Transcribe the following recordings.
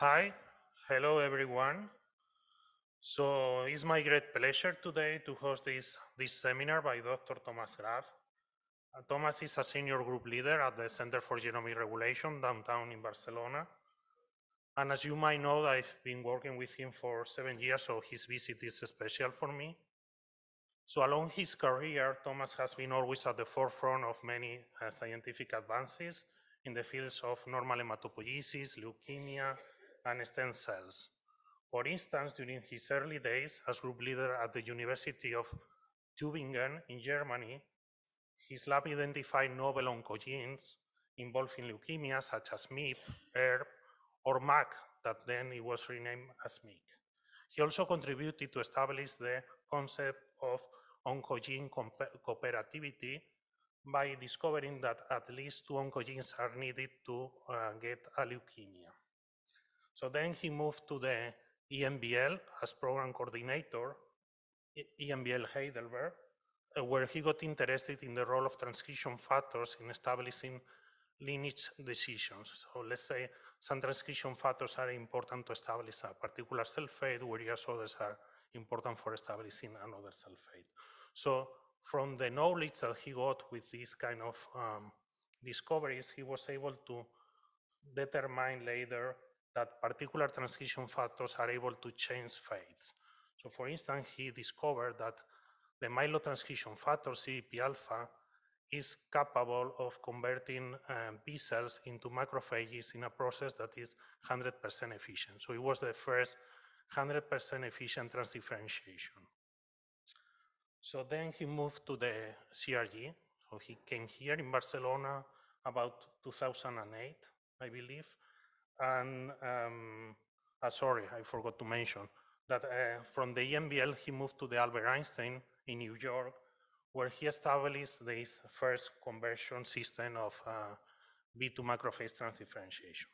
Hi, hello everyone. So it's my great pleasure today to host this, this seminar by Dr. Thomas Graf. Uh, Thomas is a senior group leader at the Center for Genomic Regulation downtown in Barcelona. And as you might know, I've been working with him for seven years, so his visit is special for me. So along his career, Thomas has been always at the forefront of many uh, scientific advances in the fields of normal hematopoiesis, leukemia, and stem cells. For instance, during his early days as group leader at the University of Tübingen in Germany, his lab identified novel oncogenes involved in leukemia such as MYB, ERB, or MAC, that then it was renamed as MYC. He also contributed to establish the concept of oncogene cooperativity by discovering that at least two oncogenes are needed to uh, get a leukemia. So then he moved to the EMBL as program coordinator, EMBL Heidelberg, uh, where he got interested in the role of transcription factors in establishing lineage decisions. So let's say some transcription factors are important to establish a particular cell fate, whereas others are important for establishing another cell fate. So from the knowledge that he got with these kind of um, discoveries, he was able to determine later that particular transcription factors are able to change fates. So for instance, he discovered that the myelotranscription factor C/EBP alpha is capable of converting um, B cells into macrophages in a process that is 100% efficient. So it was the first 100% efficient transdifferentiation. So then he moved to the CRG. So he came here in Barcelona about 2008, I believe. And um, uh, sorry, I forgot to mention that uh, from the EMBL, he moved to the Albert Einstein in New York, where he established this first conversion system of uh, B2 macrophage transdifferentiation.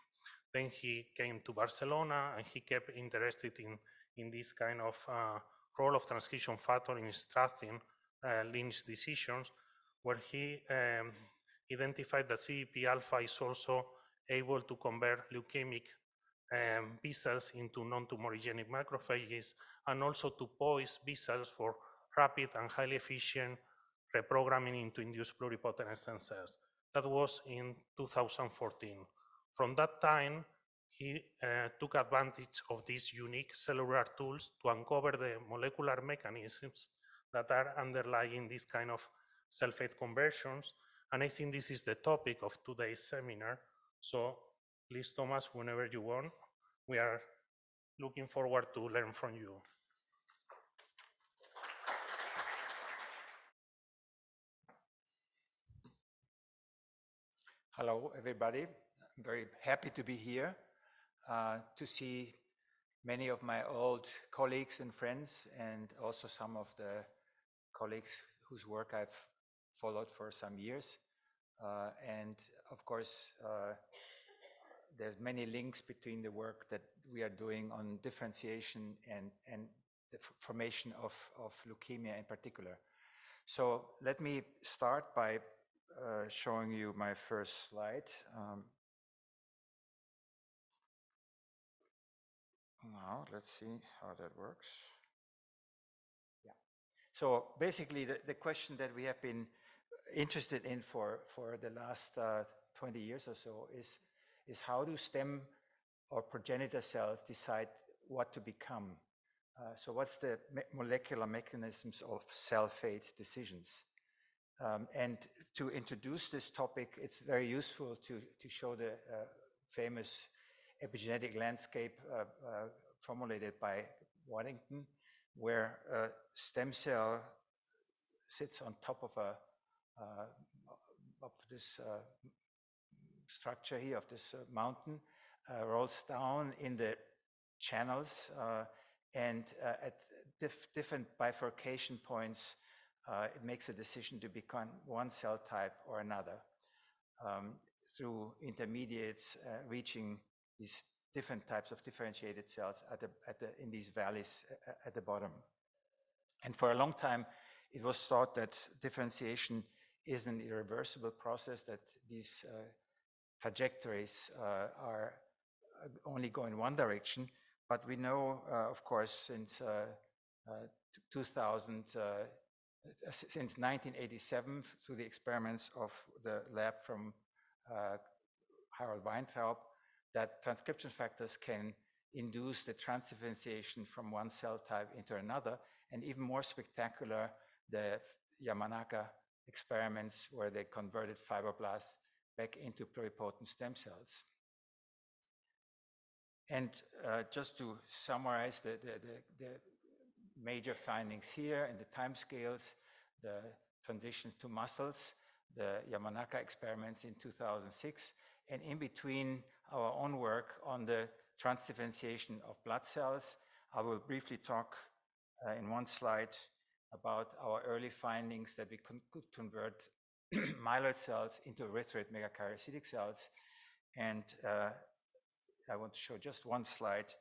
Then he came to Barcelona and he kept interested in, in this kind of uh, role of transcription factor in instructing uh, lineage decisions, where he um, identified that C/EBP alpha is also able to convert leukemic um, B cells into non-tumorigenic macrophages and also to poise B cells for rapid and highly efficient reprogramming into induced pluripotent stem cells. That was in 2014. From that time, he uh, took advantage of these unique cellular tools to uncover the molecular mechanisms that are underlying this kind of cell fate conversions. And I think this is the topic of today's seminar. So please, Thomas, whenever you want, we are looking forward to learn from you. Hello, everybody. I'm very happy to be here uh, to see many of my old colleagues and friends, and also some of the colleagues whose work I've followed for some years. Uh, and of course, uh, there's many links between the work that we are doing on differentiation and, and the formation of, of leukemia in particular. So let me start by uh, showing you my first slide. Um, now, let's see how that works. Yeah. So basically, the, the question that we have been interested in for, for the last uh, 20 years or so is, is how do stem or progenitor cells decide what to become? Uh, so what's the me molecular mechanisms of cell fate decisions? Um, and to introduce this topic, it's very useful to, to show the uh, famous epigenetic landscape uh, uh, formulated by Waddington, where a stem cell sits on top of a uh, of this uh, structure here, of this uh, mountain, rolls down in the channels, and at dif different bifurcation points, uh, it makes a decision to become one cell type or another um, through intermediates uh, reaching these different types of differentiated cells at the, at the, in these valleys uh, at the bottom. And for a long time, it was thought that differentiation is an irreversible process, that these uh, trajectories uh, are uh, only go in one direction. But we know, of course, since uh, uh, 2000, uh, since 1987, through the experiments of the lab from Harold Weintraub, that transcription factors can induce the transdifferentiation from one cell type into another. And even more spectacular, the Yamanaka experiments where they converted fibroblasts back into pluripotent stem cells. And uh, just to summarize the, the, the, the, major findings here and the timescales, the transitions to muscles, the Yamanaka experiments in 2006, and in between our own work on the transdifferentiation of blood cells, I will briefly talk uh, in one slide about our early findings that we could convert myeloid cells into erythroid megakaryocytic cells. And uh, I want to show just one slide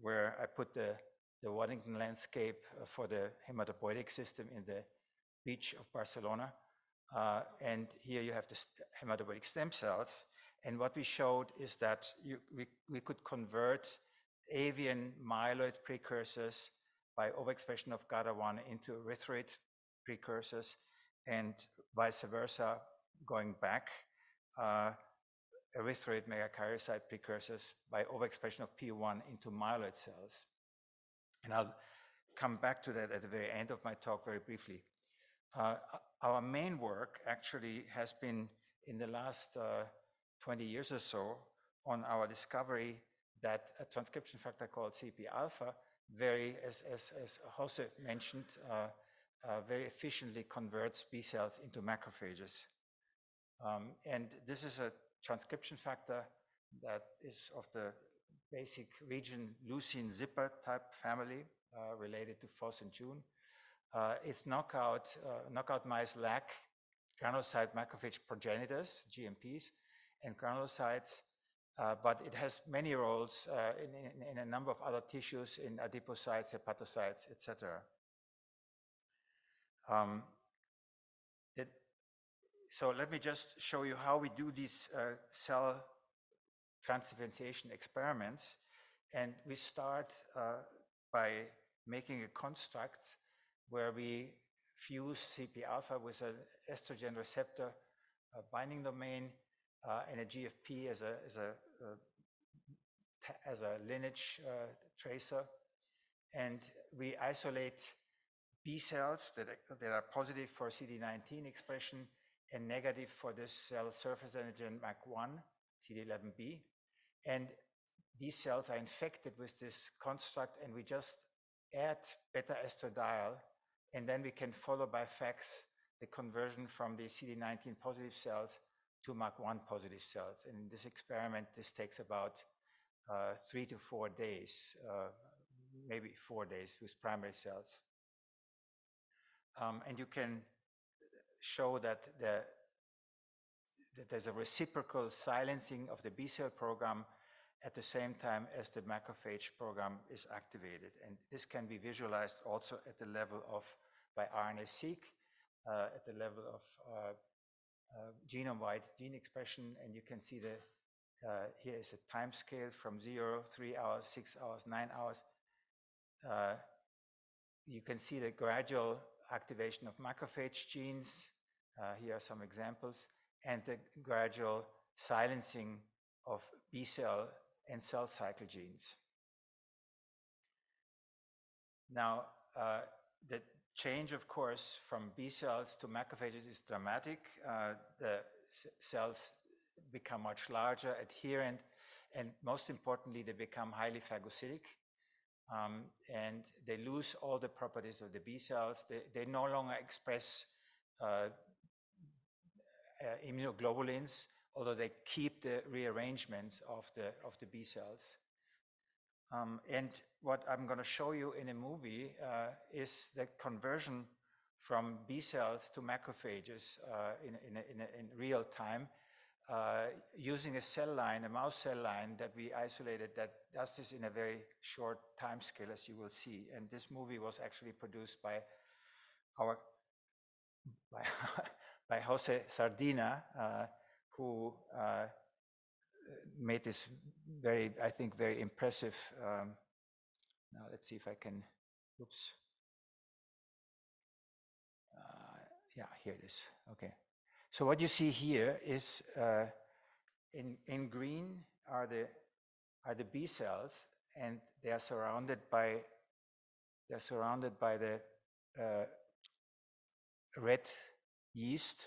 where I put the, the Waddington landscape uh, for the hematopoietic system in the beach of Barcelona. Uh, and here you have the hematopoietic stem cells. And what we showed is that you, we, we could convert avian myeloid precursors by overexpression of GATA1 into erythroid precursors and vice versa, going back, uh, erythroid megakaryocyte precursors by overexpression of PU1 into myeloid cells. And I'll come back to that at the very end of my talk very briefly. Uh, our main work actually has been in the last uh, 20 years or so on our discovery that a transcription factor called C/EBP alpha very, as, as, as Jose mentioned, uh, uh, very efficiently converts B cells into macrophages. Um, and this is a transcription factor that is of the basic region leucine zipper type family uh, related to FOS and Jun. Uh, its knockout, uh, knockout mice lack granulocyte macrophage progenitors, GMPs, and granulocytes uh, but it has many roles uh, in, in, in, a number of other tissues in adipocytes, hepatocytes, etc. Um, so let me just show you how we do these uh, cell transdifferentiation experiments. And we start uh, by making a construct where we fuse C/EBP alpha with an estrogen receptor uh, binding domain uh, and a GFP as a, as a, uh, as a lineage uh, tracer. And we isolate B cells that are, that are positive for CD19 expression and negative for this cell surface antigen MAC1, CD11B. And these cells are infected with this construct and we just add beta estradiol and then we can follow by FACS the conversion from the CD19 positive cells to MAC1 positive cells. And in this experiment, this takes about uh, three to four days, uh, maybe four days with primary cells. Um, and you can show that, the, that there's a reciprocal silencing of the B cell program at the same time as the macrophage program is activated. And this can be visualized also at the level of by RNA-seq, uh, at the level of uh, uh, genome-wide gene expression, and you can see the uh, here is a time scale from zero, three hours, six hours, nine hours. Uh, you can see the gradual activation of macrophage genes. here are some examples, and the gradual silencing of B cell and cell cycle genes. Now, uh, the change, of course, from B cells to macrophages is dramatic. Uh, the cells become much larger, adherent, and most importantly, they become highly phagocytic. Um, and they lose all the properties of the B cells. They, they no longer express uh, uh, immunoglobulins, although they keep the rearrangements of the, of the B cells. Um, and what I'm going to show you in a movie uh, is the conversion from B cells to macrophages uh, in, in, in, in, real time uh, using a cell line, a mouse cell line that we isolated that does this in a very short time scale, as you will see. And this movie was actually produced by our by, by Jose Sardina, uh, who uh, made this very, I think, very impressive. Um, now let's see if I can, oops. Uh, yeah, here it is. Okay. So what you see here is uh, in, in green are the, are the B cells and they are surrounded by, they're surrounded by the uh, red yeast.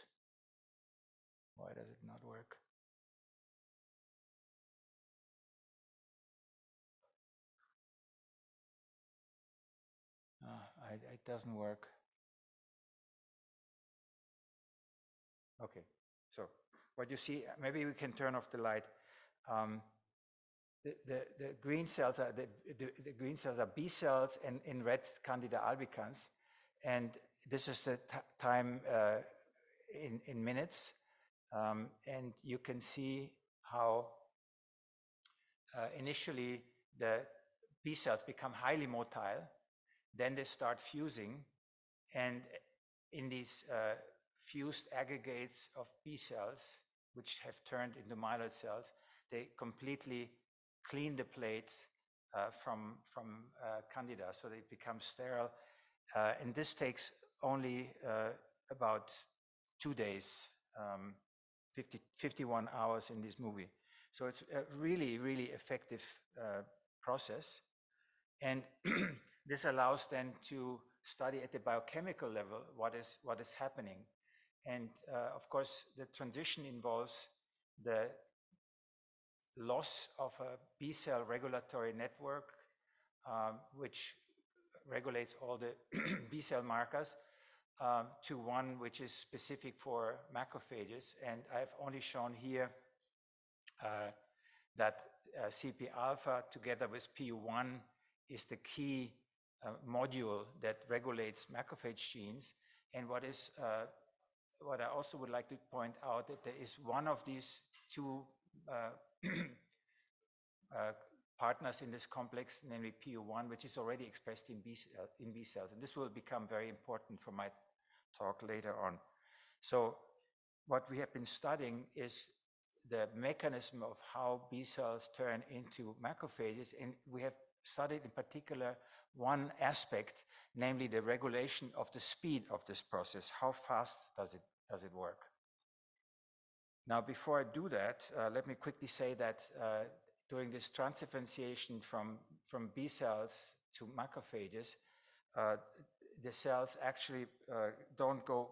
Why does it not work? Doesn't work. Okay, so what you see, maybe we can turn off the light. Um, the, the, the, green cells are the, the, the, green cells are B cells and in red Candida albicans, and this is the time uh, in in minutes, um, and you can see how uh, initially the B cells become highly motile, then they start fusing, and in these uh, fused aggregates of B cells, which have turned into myeloid cells, they completely clean the plates uh, from, from uh, candida, so they become sterile. Uh, and this takes only uh, about two days, um, 50, 51 hours in this movie. So it's a really, really effective uh, process. And this allows then to study at the biochemical level what is, what is happening. And uh, of course, the transition involves the loss of a B cell regulatory network, um, which regulates all the B cell markers, um, to one which is specific for macrophages. And I've only shown here uh, that uh, C/EBP alpha together with PU1 is the key module that regulates macrophage genes. And what is uh, what I also would like to point out that there is one of these two uh, uh, partners in this complex, namely PU1, which is already expressed in B, uh, in B cells. And this will become very important for my talk later on. So what we have been studying is the mechanism of how B cells turn into macrophages. And we have studied in particular one aspect, namely the regulation of the speed of this process. How fast does it, does it work? Now, before I do that, uh, let me quickly say that uh, during this transdifferentiation from, from B cells to macrophages, uh, the cells actually uh, don't go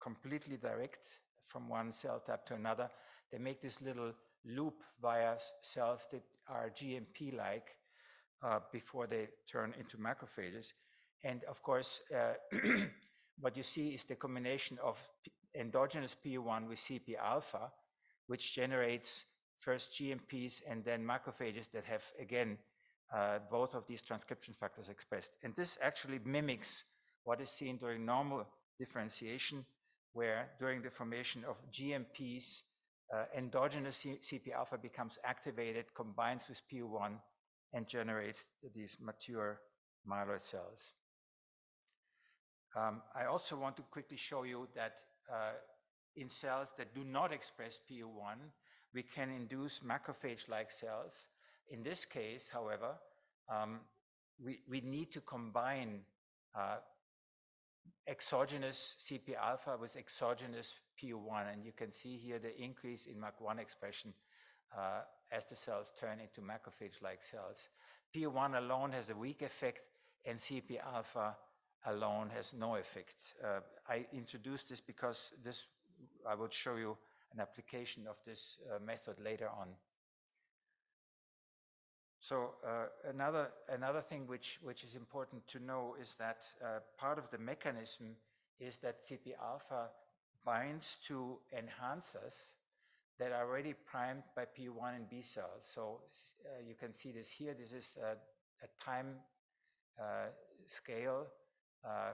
completely direct from one cell type to another. They make this little loop via cells that are GMP-like before they turn into macrophages. And of course, uh, what you see is the combination of endogenous PU1 with C/EBP alpha, which generates first GMPs and then macrophages that have, again, uh, both of these transcription factors expressed. And this actually mimics what is seen during normal differentiation, where during the formation of GMPs, uh, endogenous C/EBP alpha becomes activated, combines with PU1, and generates these mature myeloid cells. Um, I also want to quickly show you that uh, in cells that do not express PU1, we can induce macrophage-like cells. In this case, however, um, we, we need to combine uh, exogenous C/EBP alpha with exogenous PU1. And you can see here the increase in MAC1 expression uh, as the cells turn into macrophage-like cells. PU1 alone has a weak effect, and C/EBP alpha alone has no effect. Uh, I introduced this because this I will show you an application of this uh, method later on. So uh, another another thing which which is important to know is that part of the mechanism is that C/EBP alpha binds to enhancers that are already primed by PU1 and B cells. So uh, you can see this here. This is a, a time uh, scale uh,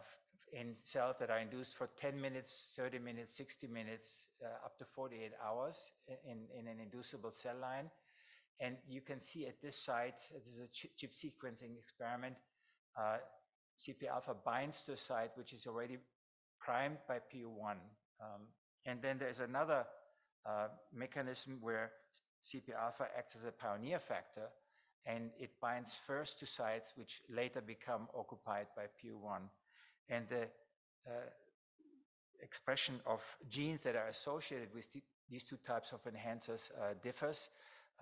in cells that are induced for 10 minutes, 30 minutes, 60 minutes, uh, up to 48 hours in, in an inducible cell line. And you can see at this site, this is a ChIP, sequencing experiment, uh, C/EBP alpha binds to a site which is already primed by PU1. Um, and then there's another mechanism where C/EBP alpha acts as a pioneer factor and it binds first to sites which later become occupied by PU1. And the uh, expression of genes that are associated with the, these two types of enhancers uh, differs.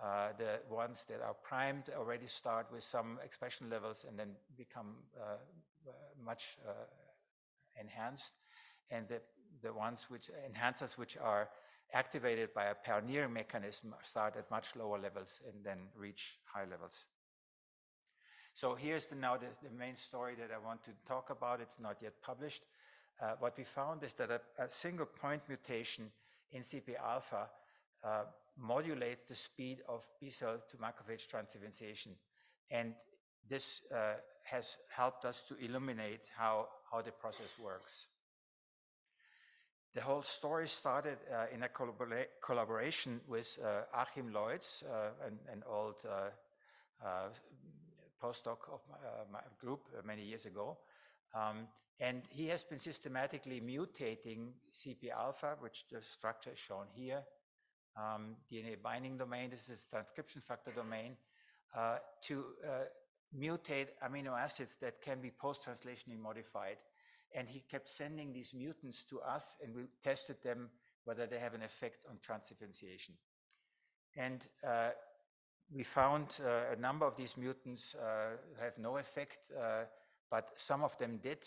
Uh, the ones that are primed already start with some expression levels and then become uh, uh, much uh, enhanced. And the, the ones which enhancers which are activated by a pioneering mechanism start at much lower levels and then reach high levels. So here's the, now the, the, main story that I want to talk about. It's not yet published. Uh, what we found is that a, a, single point mutation in C/EBP alpha uh, modulates the speed of B cell to macrophage transdifferentiation. And this uh, has helped us to illuminate how, how the process works. The whole story started uh, in a collabora collaboration with uh, Achim Leutz, uh, an, an, old uh, uh, postdoc of my, uh, my group many years ago. Um, and he has been systematically mutating C/EBP alpha, which the structure is shown here, um, DNA binding domain, this is transcription factor domain, to mutate amino acids that can be post-translationally modified and he kept sending these mutants to us, and we tested them whether they have an effect on transdifferentiation. And uh, we found uh, a number of these mutants uh, have no effect, uh, but some of them did,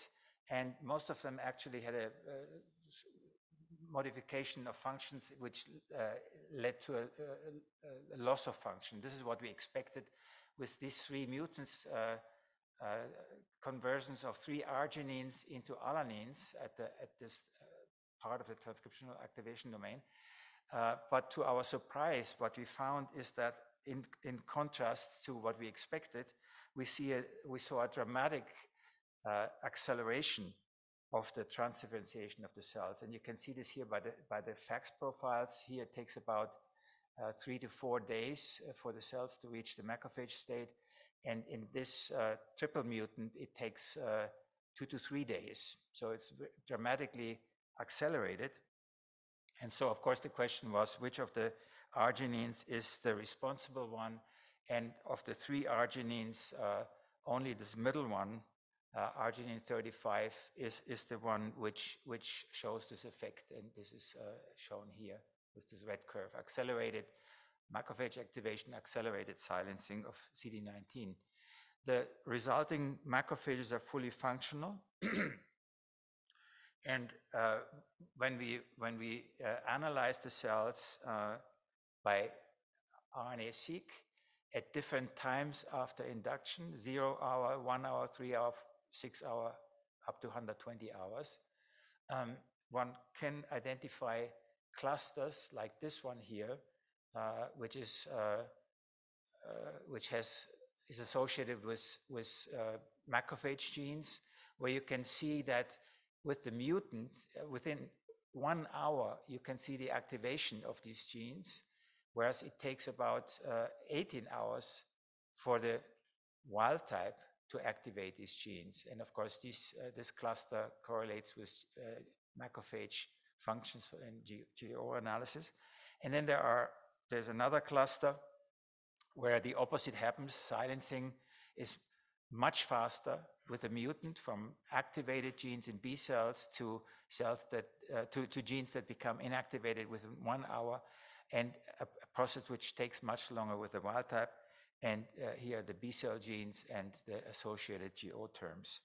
and most of them actually had a, a modification of functions which uh, led to a, a, loss of function. This is what we expected with these three mutants uh, conversions of three arginines into alanines at, the, at this uh, part of the transcriptional activation domain. Uh, but to our surprise, what we found is that in, in contrast to what we expected, we, see a, we saw a dramatic uh, acceleration of the transdifferentiation of the cells. And you can see this here by the, by the FACS profiles. Here it takes about three to four days for the cells to reach the macrophage state. And in this uh, triple mutant, it takes uh, two to three days. So it's dramatically accelerated. And so, of course, the question was which of the arginines is the responsible one? And of the three arginines, uh, only this middle one, uh, arginine 35, is, is the one which, which shows this effect. And this is uh, shown here with this red curve, accelerated macrophage activation accelerated silencing of CD19. The resulting macrophages are fully functional. and uh, when we, when we uh, analyze the cells uh, by RNA-seq at different times after induction, zero hour, one hour, three hour, six hour, up to 120 hours, um, one can identify clusters like this one here which is uh, uh, which has is associated with with macrophage genes, where you can see that with the mutant within one hour you can see the activation of these genes, whereas it takes about 18 hours for the wild type to activate these genes. And of course, this, uh, this cluster correlates with uh, macrophage functions in GO analysis. And then there are there's another cluster where the opposite happens. Silencing is much faster with a mutant from activated genes in B cells to cells that uh, to, to genes that become inactivated within one hour, and a, a process which takes much longer with the wild type. And uh, here are the B cell genes and the associated GO terms.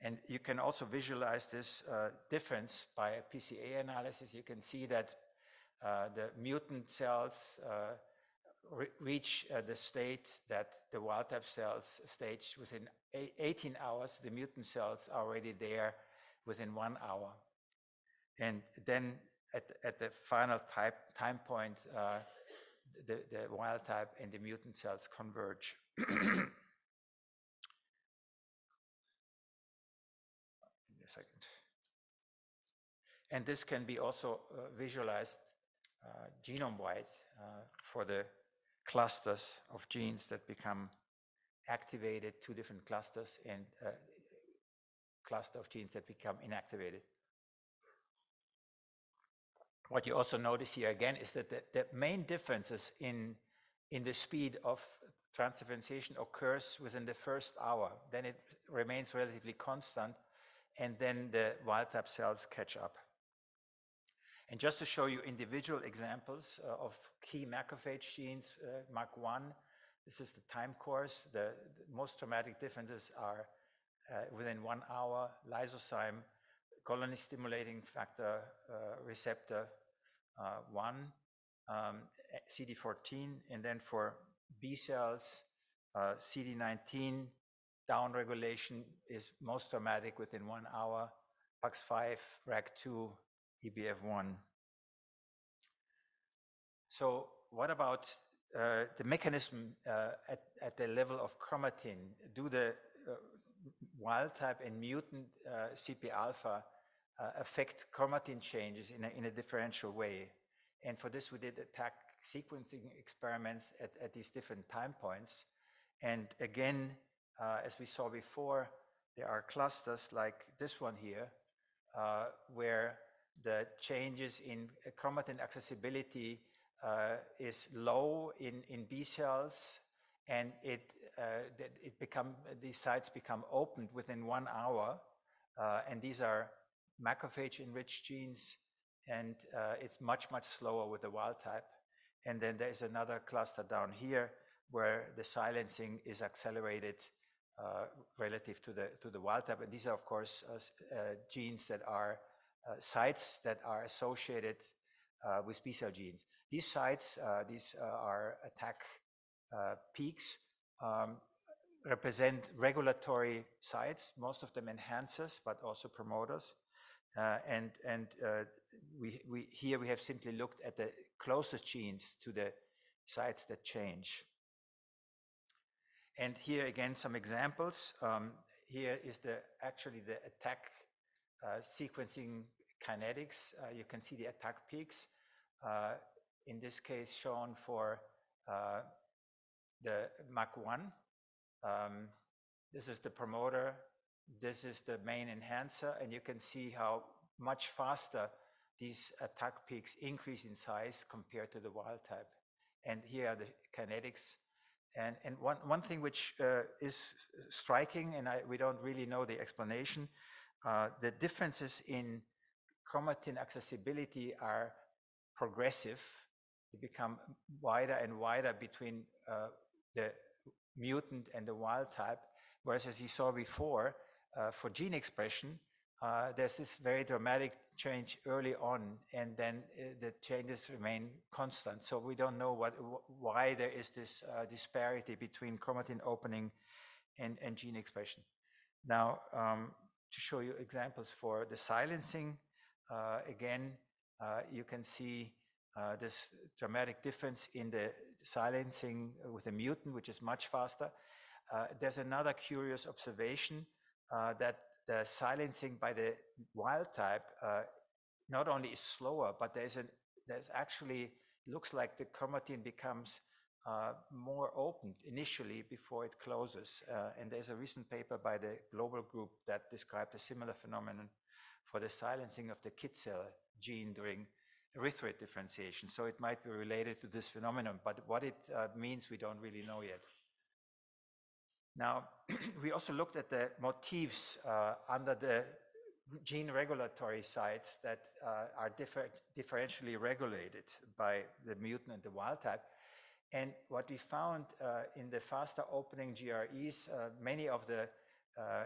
And you can also visualize this uh, difference by a PCA analysis. You can see that the mutant cells uh, re reach uh, the state that the wild type cells stage within 18 hours. The mutant cells are already there within one hour. And then at, at the final type, time point, uh, the, the wild type and the mutant cells converge. Second. And this can be also uh, visualized uh, genome-wide uh, for the clusters of genes that become activated, two different clusters, and uh, cluster of genes that become inactivated. what you also notice here again is that the, the main differences in, in the speed of transdifferentiation occurs within the first hour. Then it remains relatively constant, and then the wild type cells catch up. And just to show you individual examples uh, of key macrophage genes, uh, MAC1, this is the time course. The, the most dramatic differences are uh, within one hour, lysozyme, colony stimulating factor uh, receptor uh, 1, um, CD14, and then for B cells, uh, CD19 downregulation is most dramatic within one hour, PAX5, RAC2, EBF1. So what about uh, the mechanism uh, at, at the level of chromatin? Do the uh, wild type and mutant uh, C/EBP alpha uh, affect chromatin changes in a, in a differential way? And for this, we did ATAC sequencing experiments at, at these different time points. And again, uh, as we saw before, there are clusters like this one here, where the changes in chromatin accessibility uh, is low in, in B cells, and it, uh, it become, these sites become opened within one hour, uh, and these are macrophage-enriched genes, and uh, it's much, much slower with the wild type. And then there's another cluster down here where the silencing is accelerated uh, relative to the, to the wild type. And these are, of course, uh, genes that are sites that are associated uh, with B cell genes. These sites, these are ATAC peaks, um, represent regulatory sites, most of them enhancers, but also promoters. Uh, and and uh, we, we, here we have simply looked at the closest genes to the sites that change. And here again, some examples. Um, here is the actually the ATAC uh, sequencing kinetics. Uh, you can see the ATAC peaks. Uh, in this case, shown for uh, the MAC1. Um, this is the promoter. This is the main enhancer, and you can see how much faster these ATAC peaks increase in size compared to the wild type. And here are the kinetics. And, and one, one thing which uh, is striking, and I, we don't really know the explanation, uh, the differences in chromatin accessibility are progressive. They become wider and wider between uh, the mutant and the wild type. Whereas as you saw before, uh, for gene expression, uh, there's this very dramatic change early on, and then uh, the changes remain constant. So we don't know what, why there is this disparity between chromatin opening and, and gene expression. Now, um, to show you examples for the silencing, uh, again, uh, you can see uh, this dramatic difference in the silencing with a mutant, which is much faster. there's another curious observation that the silencing by the wild type not only is slower, but there's an there's actually looks like the chromatin becomes more opened initially before it closes. Uh, and there's a recent paper by the Blobel group that described a similar phenomenon for the silencing of the KIT cell gene during erythroid differentiation. So it might be related to this phenomenon, but what it uh, means, we don't really know yet. Now, we also looked at the motifs uh, under the gene regulatory sites that uh, are differ differentially regulated by the mutant and the wild type. And what we found uh, in the faster opening GREs, uh, many of the uh,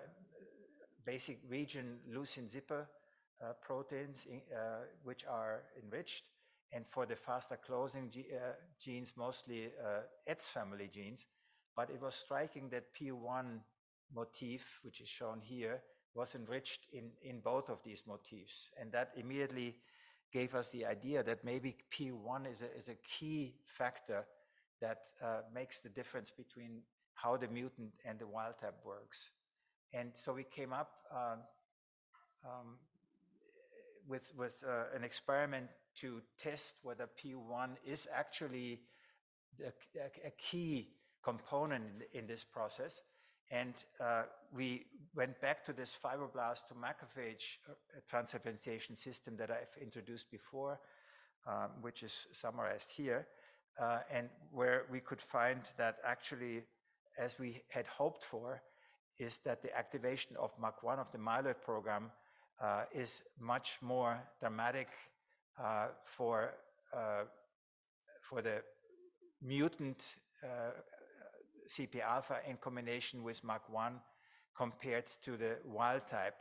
basic region leucine zipper uh, proteins, in, which are enriched, and for the faster closing genes, mostly ETS family genes, but it was striking that PU1 motif, which is shown here, was enriched in, in both of these motifs. And that immediately gave us the idea that maybe PU1 is a, is a key factor that uh, makes the difference between how the mutant and the wild type works. And so we came up um, um, with, with uh, an experiment to test whether PU1 is actually the, a, a key component in, in this process. And uh, we went back to this fibroblast to macrophage uh, transdifferentiation system that I've introduced before. um, which is summarized here, uh, and where we could find that actually, as we had hoped for, is that the activation of MAC1 of the myeloid program uh, is much more dramatic uh, for uh, for the mutant uh, C/EBP alpha in combination with MAC1 compared to the wild type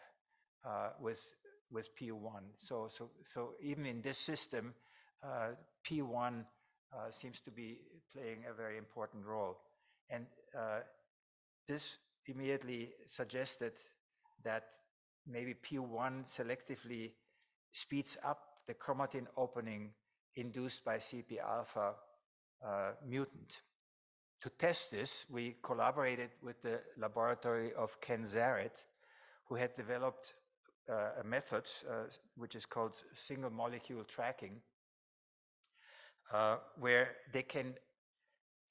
uh, with with PU1. So so so even in this system, uh, PU1 uh, seems to be playing a very important role, and uh, this immediately suggested that maybe PU1 selectively speeds up the chromatin opening induced by C/EBP alpha uh, mutant. To test this, we collaborated with the laboratory of Ken Zaret, who had developed uh, a method uh, which is called single molecule tracking, uh, where they can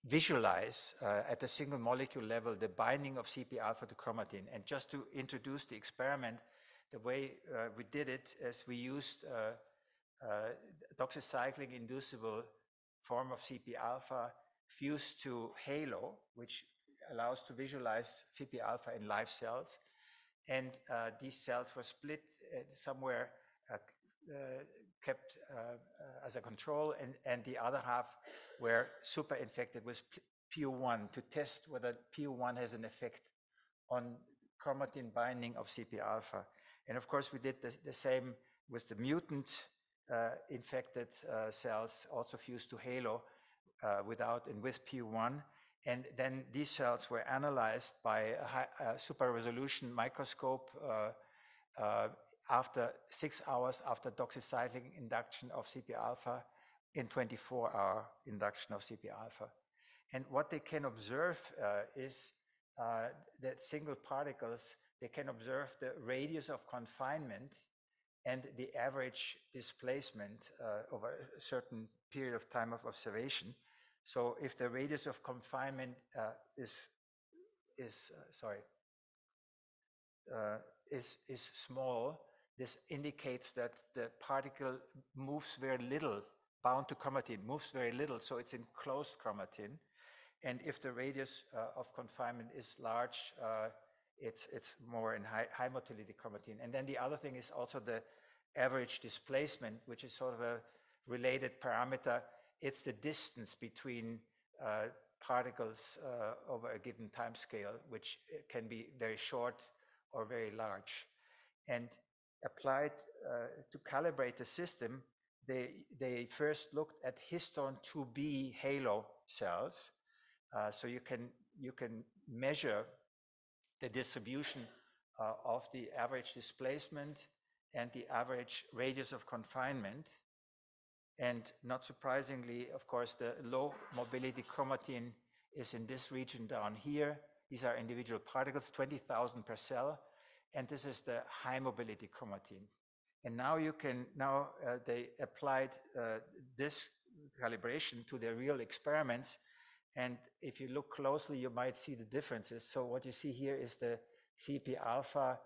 visualize uh, at the single molecule level the binding of C/EBP alpha to chromatin. And just to introduce the experiment, the way uh, we did it is we used uh, uh doxycycline inducible form of C/EBP alpha fused to halo, which allows to visualize C/EBP alpha in live cells. And uh, these cells were split somewhere kept as a control, and, and the other half were super infected with PU1 to test whether PU1 has an effect on chromatin binding of C/EBP alpha. And of course, we did the, the same with the mutant uh, infected uh, cells, also fused to halo uh, without and with PU1. And then these cells were analyzed by a, high, a super resolution microscope uh, uh, after six hours after doxycycline induction of C/EBP alpha in 24 hour induction of C/EBP alpha. And what they can observe uh, is uh, that single particles, they can observe the radius of confinement and the average displacement uh, over a certain period of time of observation. So if the radius of confinement uh, is, is uh, sorry, uh, is, is small, this indicates that the particle moves very little bound to chromatin, moves very little, so it's in closed chromatin. And if the radius uh, of confinement is large, uh, it's, it's more in high, high motility chromatin. And then the other thing is also the average displacement, which is sort of a related parameter. It's the distance between uh, particles uh, over a given time scale, which uh, can be very short or very large. And applied uh, to calibrate the system, they, they first looked at histone 2b halo cells. Uh, so you can, you can measure the distribution uh, of the average displacement and the average radius of confinement. And not surprisingly, of course, the low mobility chromatin is in this region down here. These are individual particles, 20,000 per cell. And this is the high mobility chromatin. And now you can, now uh, they applied uh, this calibration to their real experiments. And if you look closely, you might see the differences. So what you see here is the C/EBP alpha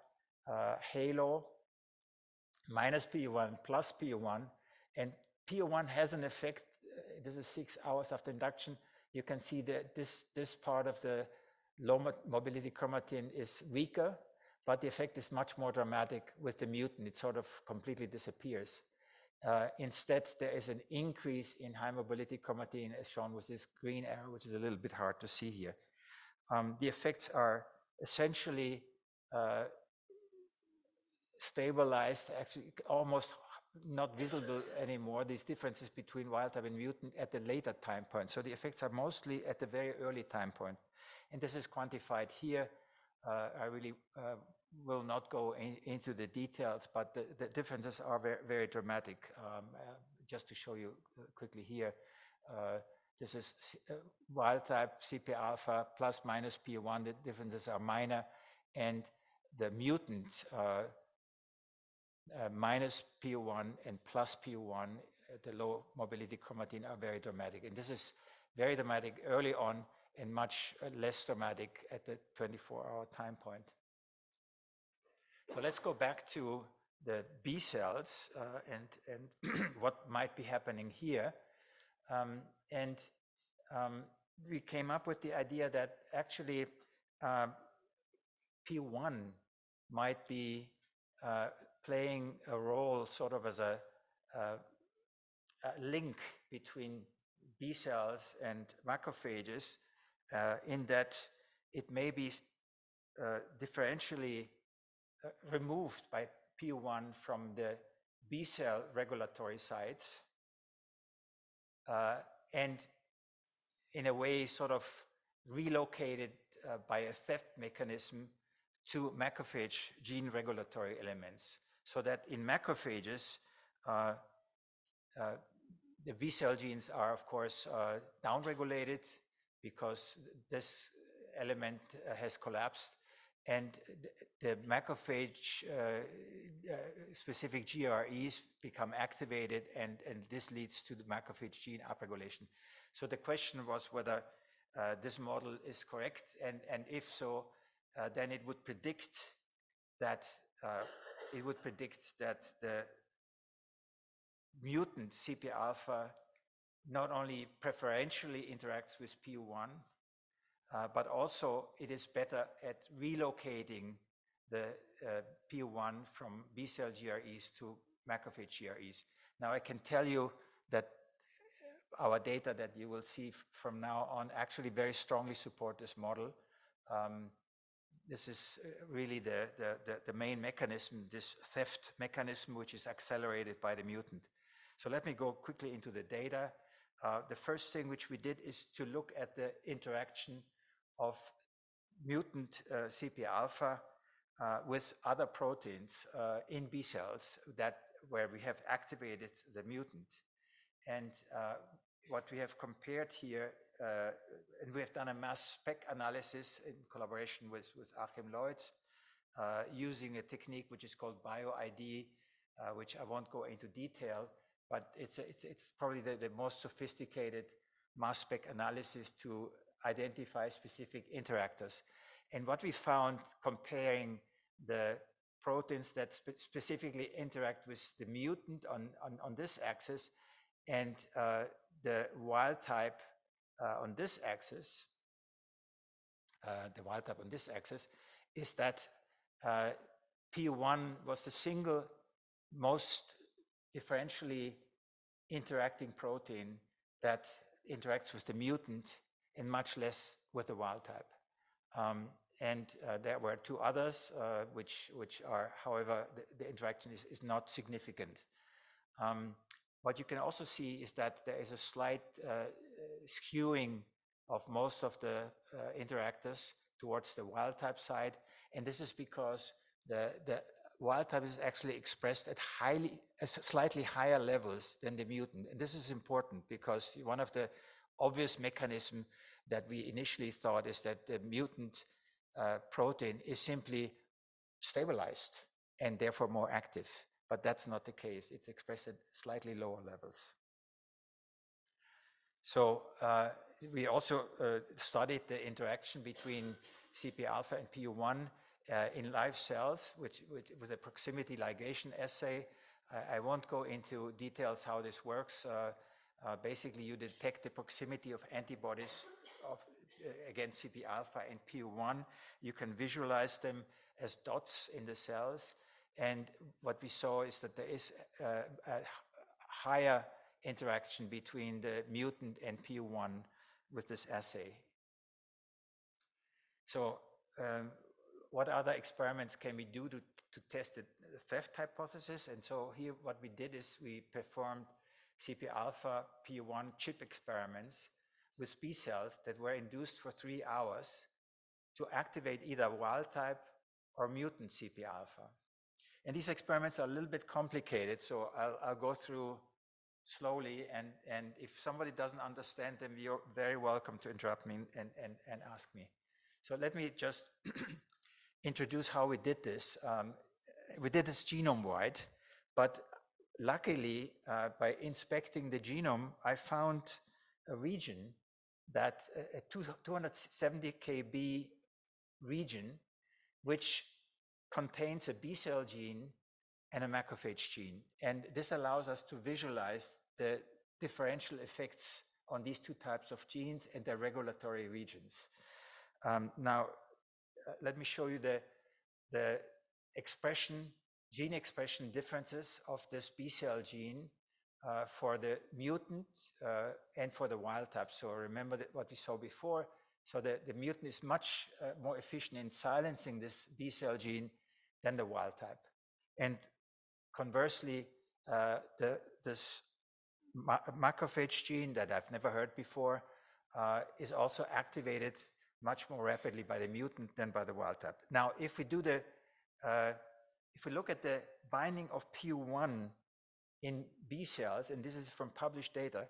uh, halo minus PU1 plus PU1. And PU1 has an effect. Uh, this is six hours after induction. You can see that this, this part of the low mobility chromatin is weaker but the effect is much more dramatic with the mutant. It sort of completely disappears. Uh, instead, there is an increase in high mobility chromatin as shown with this green arrow, which is a little bit hard to see here. Um, the effects are essentially uh, stabilized, actually almost not visible anymore, these differences between wild type and mutant at the later time point. So the effects are mostly at the very early time point. And this is quantified here. Uh, I really uh, will not go in, into the details, but the, the differences are very, very dramatic. Um, uh, just to show you uh, quickly here, uh, this is uh, wild type C/EBP alpha plus minus PU1. The differences are minor, and the mutant minus PU1 and plus PU1, the low mobility chromatin are very dramatic. And this is very dramatic early on and much less dramatic at the 24-hour time point. So let's go back to the B cells uh, and, and what might be happening here. Um, and um, we came up with the idea that actually uh, PU1 might be uh, playing a role sort of as a, a, link between B cells and macrophages uh, in that it may be uh, differentially uh, removed by PU1 from the B cell regulatory sites uh, and in a way sort of relocated uh, by a theft mechanism to macrophage gene regulatory elements. So that in macrophages uh, the B cell genes are of course downregulated because this element has collapsed and the, the macrophage uh, uh, specific GREs become activated and, and this leads to the macrophage gene upregulation. So the question was whether uh, this model is correct and, and if so, uh, then it would predict that uh, it would predict that the mutant C/EBP alpha not only preferentially interacts with PU1, uh, but also it is better at relocating the uh, PU1 from B cell GREs to macrophage GREs. Now I can tell you that our data that you will see from now on actually very strongly support this model. Um, this is uh, really the, the, the, the, main mechanism, this theft mechanism, which is accelerated by the mutant. So let me go quickly into the data. Uh, the first thing which we did is to look at the interaction of mutant uh, C/EBP alpha uh, with other proteins uh, in B cells that where we have activated the mutant. And uh, what we have compared here, uh, and we have done a mass spec analysis in collaboration with, with Achim uh, using a technique which is called BioID, which I won't go into detail, but it's, it's, it's probably the, the most sophisticated mass spec analysis to identify specific interactors. And what we found comparing the proteins that spe specifically interact with the mutant on, on, on this axis and uh, the wild type uh, on this axis, uh, the wild type on this axis, is that uh, PU1 was the single most differentially interacting protein that interacts with the mutant and much less with the wild type. Um, and uh, there were two others, uh, which, which are, however, the, the interaction is, is not significant. Um, what you can also see is that there is a slight uh, skewing of most of the uh, interactors towards the wild type side. And this is because the, the wild type is actually expressed at highly, slightly higher levels than the mutant. And this is important because one of the obvious mechanism that we initially thought is that the mutant uh, protein is simply stabilized and therefore more active. But that's not the case. It's expressed at slightly lower levels. So uh, we also uh, studied the interaction between C/EBP alpha and PU1 uh, in live cells, which, was a proximity ligation assay. I, won't go into details how this works. Uh, uh, basically, you detect the proximity of antibodies uh, against C/EBP alpha and PU1. You can visualize them as dots in the cells. And what we saw is that there is uh, a higher interaction between the mutant and PU1 with this assay. What other experiments can we do to, to test the theft hypothesis? And so here what we did is we performed C/EBP alpha PU1 ChIP experiments with B cells that were induced for three hours to activate either wild type or mutant C/EBP alpha. And these experiments are a little bit complicated, so I'll, I'll go through slowly. And, and if somebody doesn't understand them, you're very welcome to interrupt me and, and, and ask me. So let me just introduce how we did this. Um, we did this genome wide, but luckily, uh, by inspecting the genome, I found a region that a 270 kb region, which contains a B cell gene and a macrophage gene. And this allows us to visualize the differential effects on these two types of genes and their regulatory regions. Um, now, uh, let me show you the, the expression, gene expression differences of this BCL gene uh, for the mutant uh, and for the wild type. So remember what we saw before. So the, the mutant is much uh, more efficient in silencing this BCL gene than the wild type. And conversely, uh, the, this ma macrophage gene that I've never heard before uh, is also activated much more rapidly by the mutant than by the wild type. Now, if we do the, uh, if we look at the binding of PU1 in B cells, and this is from published data,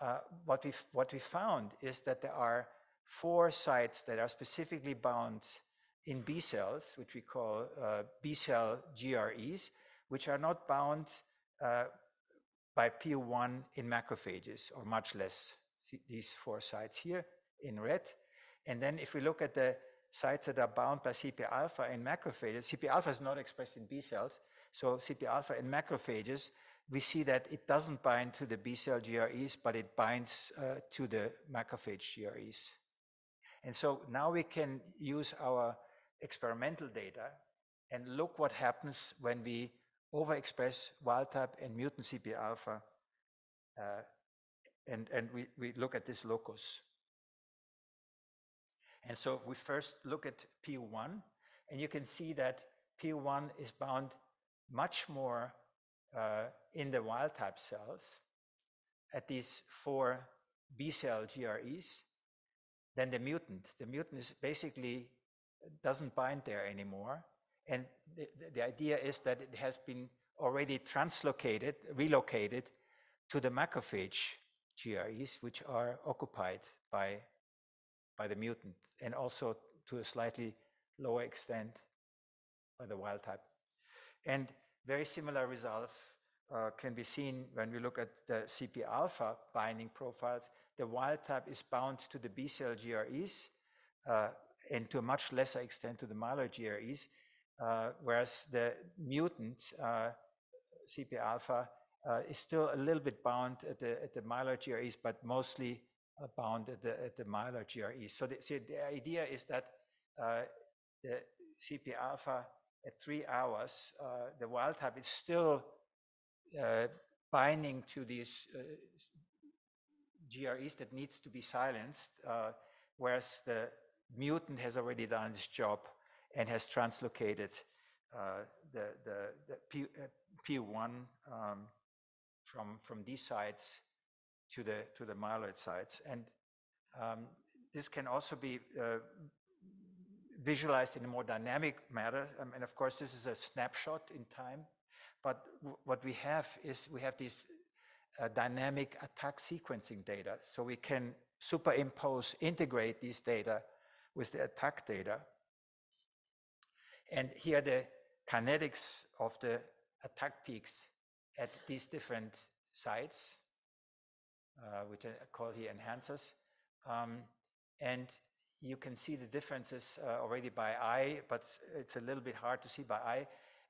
uh, what we what we found is that there are four sites that are specifically bound in B cells, which we call uh, B cell GREs, which are not bound uh, by PU1 in macrophages, or much less. These four sites here in red. And then if we look at the sites that are bound by C/EBP alpha in macrophages, C/EBP alpha is not expressed in B cells. So C/EBP alpha in macrophages, we see that it doesn't bind to the B cell GREs, but it binds uh, to the macrophage GREs. And so now we can use our experimental data and look what happens when we overexpress wild type and mutant C/EBP alpha. Uh, and and we, we look at this locus. And so we first look at PU1, and you can see that PU1 is bound much more uh, in the wild type cells at these four B cell GREs than the mutant. The mutant is basically doesn't bind there anymore. And the, the idea is that it has been already translocated, relocated to the macrophage GREs, which are occupied by, by the mutant, and also to a slightly lower extent by the wild type. And very similar results uh, can be seen when we look at the C/EBP alpha binding profiles. The wild type is bound to the B cell GREs uh, and to a much lesser extent to the myeloid GREs, uh, whereas the mutant uh, C/EBP alpha uh, is still a little bit bound at the, at the GREs, but mostly bound at the, at the myeloid GREs. So the, the idea is that the C/EBP alpha at three hours, uh, the wild type is still uh, binding to these uh, GREs that needs to be silenced, uh, whereas the mutant has already done its job and has translocated uh, the, the, the P, PU1 um, from, from these sites to the, to the myeloid sites. And um, this can also be uh, visualized in a more dynamic manner. And of course, this is a snapshot in time. But what we have is we have these uh, dynamic ATAC sequencing data. So we can superimpose, integrate these data with the ATAC data. And here the kinetics of the ATAC peaks at these different sites, which I call here enhancers. Um, and you can see the differences uh, already by eye, but it's a little bit hard to see by eye.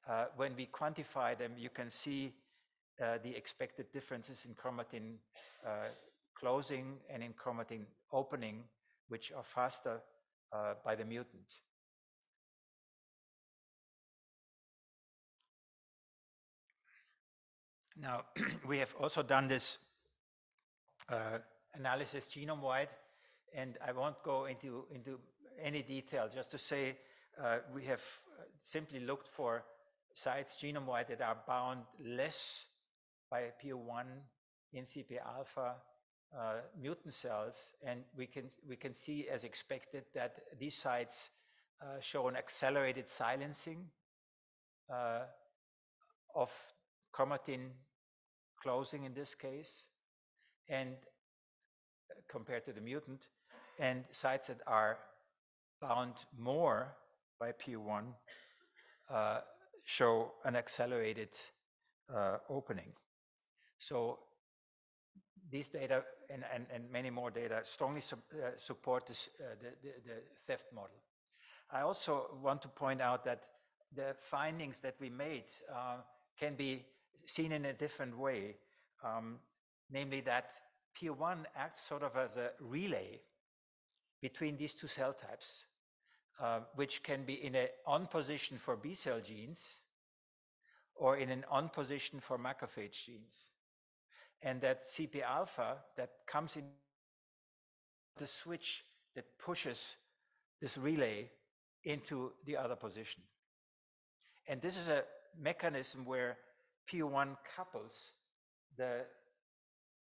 Uh, when we quantify them, you can see uh, the expected differences in chromatin uh, closing and in chromatin opening, which are faster uh, by the mutant. Now, we have also done this uh, analysis genome-wide and I won't go into, into any detail, just to say uh, we have uh, simply looked for sites genome-wide that are bound less by PU1 in C/EBP alpha uh, mutant cells, and we can we can see as expected that these sites uh, show an accelerated silencing uh, of chromatin closing in this case, and uh, compared to the mutant, and sites that are bound more by PU1 uh, show an accelerated uh, opening. So these data and, and, and many more data strongly su uh, support this, uh, the, the, the theft model. I also want to point out that the findings that we made uh, can be seen in a different way, um, namely that PU1 acts sort of as a relay between these two cell types, uh, which can be in an on position for B cell genes or in an on position for macrophage genes. And that C/EBP alpha that comes in the switch that pushes this relay into the other position. And this is a mechanism where PU1 couples the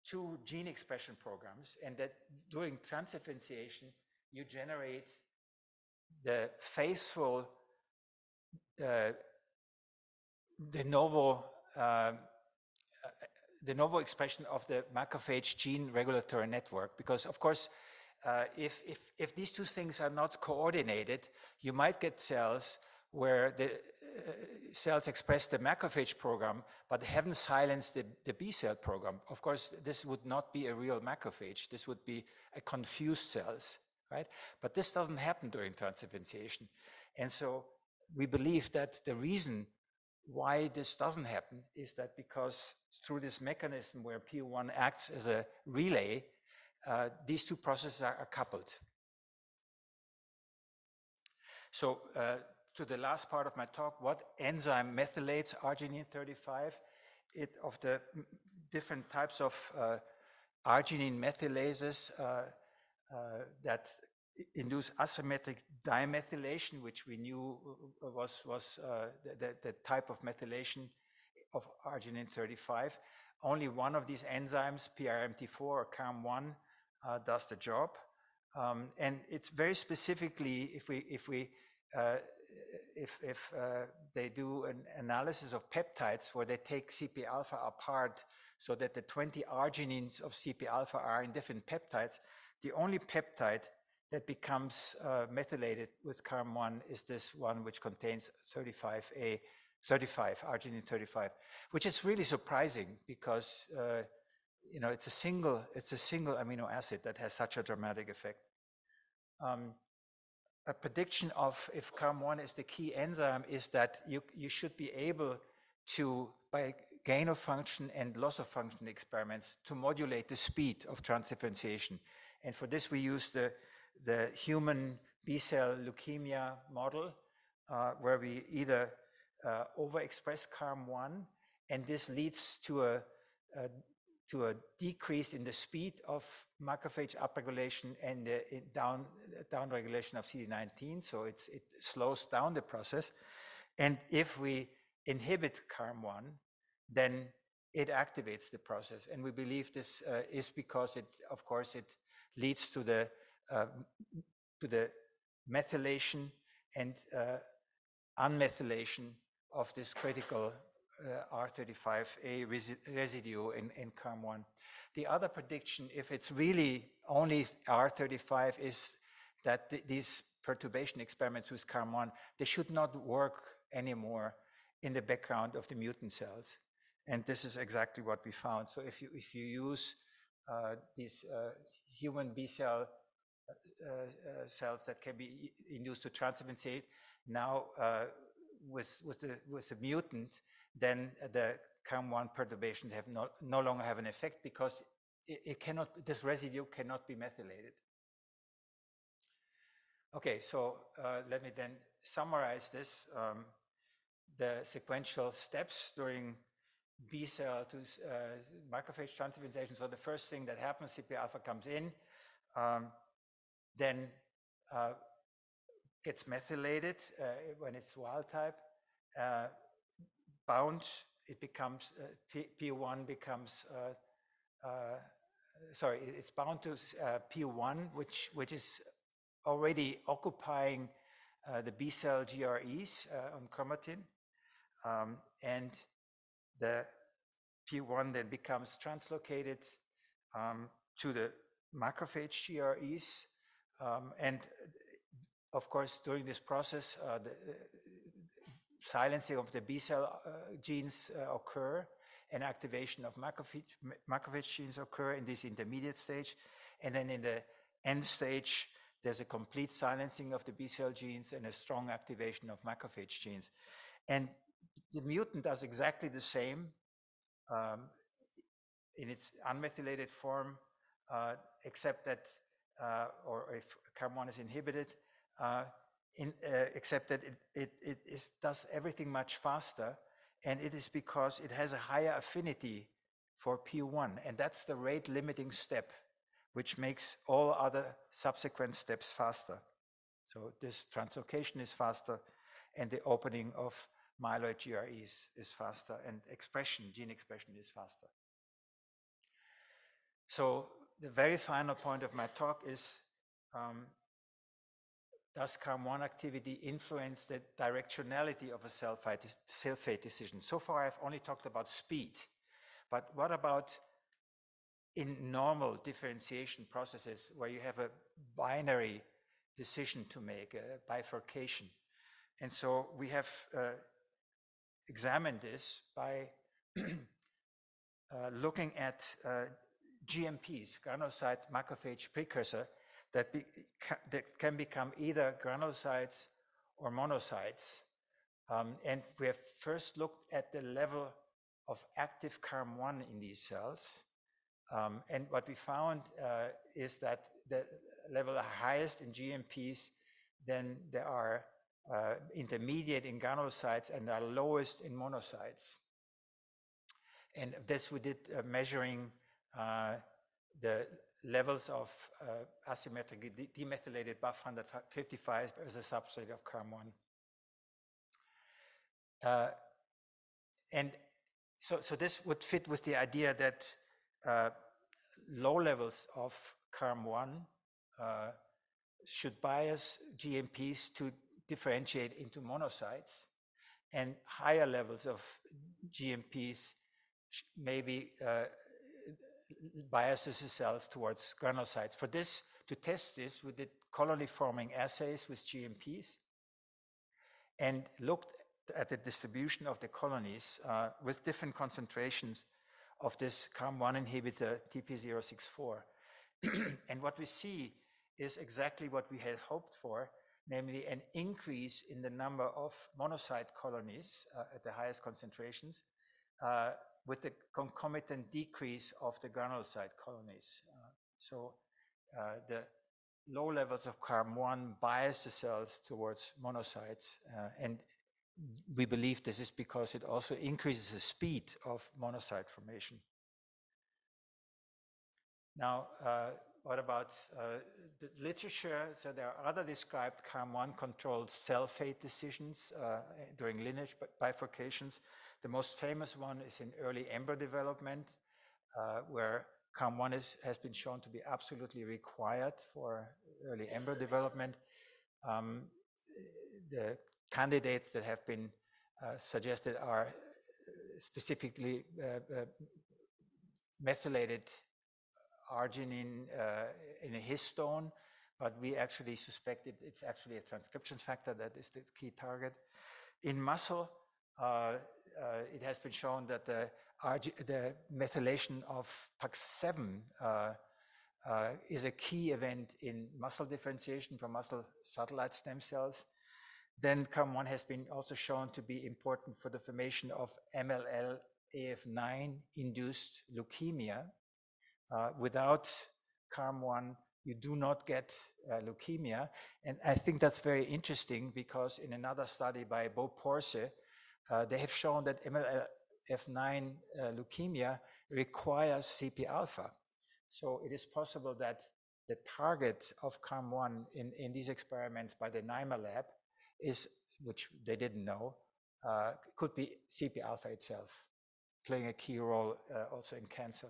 two gene expression programs and that during transdifferentiation you generate the faithful uh, de novo uh, de novo expression of the macrophage gene regulatory network. Because of course uh, if, if, if these two things are not coordinated, you might get cells where the uh, cells express the macrophage program, but haven't silenced the, the B cell program. Of course, this would not be a real macrophage. This would be a confused cells, right? But this doesn't happen during transdifferentiation. And so we believe that the reason why this doesn't happen is that because through this mechanism where PU1 acts as a relay, uh, these two processes are, are coupled. So uh, to the last part of my talk, what enzyme methylates arginine 35? It, of the different types of uh, arginine methylases uh, uh, that induce asymmetric dimethylation, which we knew was, was the, the type of methylation of arginine 35. Only one of these enzymes, PRMT4 or CARM1, uh, does the job. Um, and it's very specifically, if we, if we, uh, if, if uh, they do an analysis of peptides where they take C/EBP alpha apart so that the 20 arginines of C/EBP alpha are in different peptides, the only peptide that becomes uh, methylated with CARM1 is this one which contains 35A, 35, arginine 35, which is really surprising because uh, you know, it's a single, it's a single amino acid that has such a dramatic effect. Um, a prediction of if CARM1 is the key enzyme is that you, you should be able to, by gain of function and loss of function experiments, to modulate the speed of transdifferentiation. And for this, we use the, the human B-cell leukemia model, uh, where we either uh, overexpress CARM1, and this leads to a, a to a decrease in the speed of macrophage upregulation and the down downregulation of CD19. So it's, it slows down the process. And if we inhibit CARM1, then it activates the process. And we believe this uh, is because it, of course, it leads to the uh, to the methylation and uh, unmethylation of this critical R35A resi residue in, in CARM1. The other prediction, if it's really only R35, is that th these perturbation experiments with CARM1, they should not work anymore in the background of the mutant cells. And this is exactly what we found. So if you, if you use uh, these uh, human B cell uh, uh cells that can be induced to transdifferentiate, now uh, with, with, the, with the mutant, then the CARM1 perturbation have no, no longer have an effect because it, it, cannot, this residue cannot be methylated. Okay, so uh, let me then summarize this. Um, the sequential steps during B cell to uh, macrophage transdifferentiation. So the first thing that happens, C/EBP alpha comes in, um, then uh, gets methylated uh, when it's wild type. Uh, bound, it becomes, uh, PU1 becomes, uh, uh, sorry, it's bound to uh, PU1, which, which is already occupying the B cell GREs on chromatin. Um, and the PU1 then becomes translocated um, to the macrophage GREs. Um, and of course, during this process, the, silencing of the B cell uh, genes uh, occur and activation of macrophage, macrophage genes occur in this intermediate stage. And then in the end stage, there's a complete silencing of the B cell genes and a strong activation of macrophage genes. And the mutant does exactly the same um, in its unmethylated form, uh, except that, uh, or if CARM1 is inhibited, uh, in, uh, except that it, it, it is, does everything much faster. And it is because it has a higher affinity for PU1. And that's the rate limiting step, which makes all other subsequent steps faster. So this translocation is faster and the opening of myeloid GREs is faster and expression, gene expression is faster. So the very final point of my talk is, um, does CARM1 activity influence the directionality of a cell, cell fate decision? So far, I've only talked about speed, but what about in normal differentiation processes where you have a binary decision to make, a bifurcation? And so we have uh, examined this by uh, looking at uh, GMPs, granulocyte macrophage precursor, that, be, that can become either granulocytes or monocytes. Um, and we have first looked at the level of active CARM1 in these cells. Um, and what we found uh, is that the level are highest in GMPs, then there are uh, intermediate in granulocytes and are lowest in monocytes. And this we did uh, measuring uh, the levels of uh, asymmetrically de demethylated BAF 155 as a substrate of CARM1. Uh, and so, so this would fit with the idea that uh, low levels of CARM1 uh, should bias GMPs to differentiate into monocytes and higher levels of GMPs maybe uh, biases the cells towards granulocytes. For this, to test this, we did colony forming assays with GMPs and looked at the distribution of the colonies uh, with different concentrations of this CARM1 inhibitor TP064. and what we see is exactly what we had hoped for, namely an increase in the number of monocyte colonies uh, at the highest concentrations, uh, with the concomitant decrease of the granulocyte colonies. Uh, so uh, the low levels of CARM1 bias the cells towards monocytes, uh, and we believe this is because it also increases the speed of monocyte formation. Now, uh, what about uh, the literature? So there are other described CARM1 controlled cell fate decisions uh, during lineage bifurcations. The most famous one is in early embryo development, uh, where CARM1 is, has been shown to be absolutely required for early embryo development. Um, the candidates that have been uh, suggested are specifically uh, uh methylated arginine uh, in a histone, but we actually suspected it's actually a transcription factor that is the key target. In muscle, uh, it has been shown that the, the methylation of PAX7 uh, uh, is a key event in muscle differentiation from muscle satellite stem cells. Then CARM1 has been also shown to be important for the formation of MLL AF9 induced leukemia. Uh, without CARM1, you do not get uh, leukemia. And I think that's very interesting because in another study by Bo Porse, uh, they have shown that MLL AF9 uh, leukemia requires C/EBP alpha. So it is possible that the target of CARM1 in, in these experiments by the Nimer lab is, which they didn't know, uh, could be C/EBP alpha itself, playing a key role uh, also in cancer.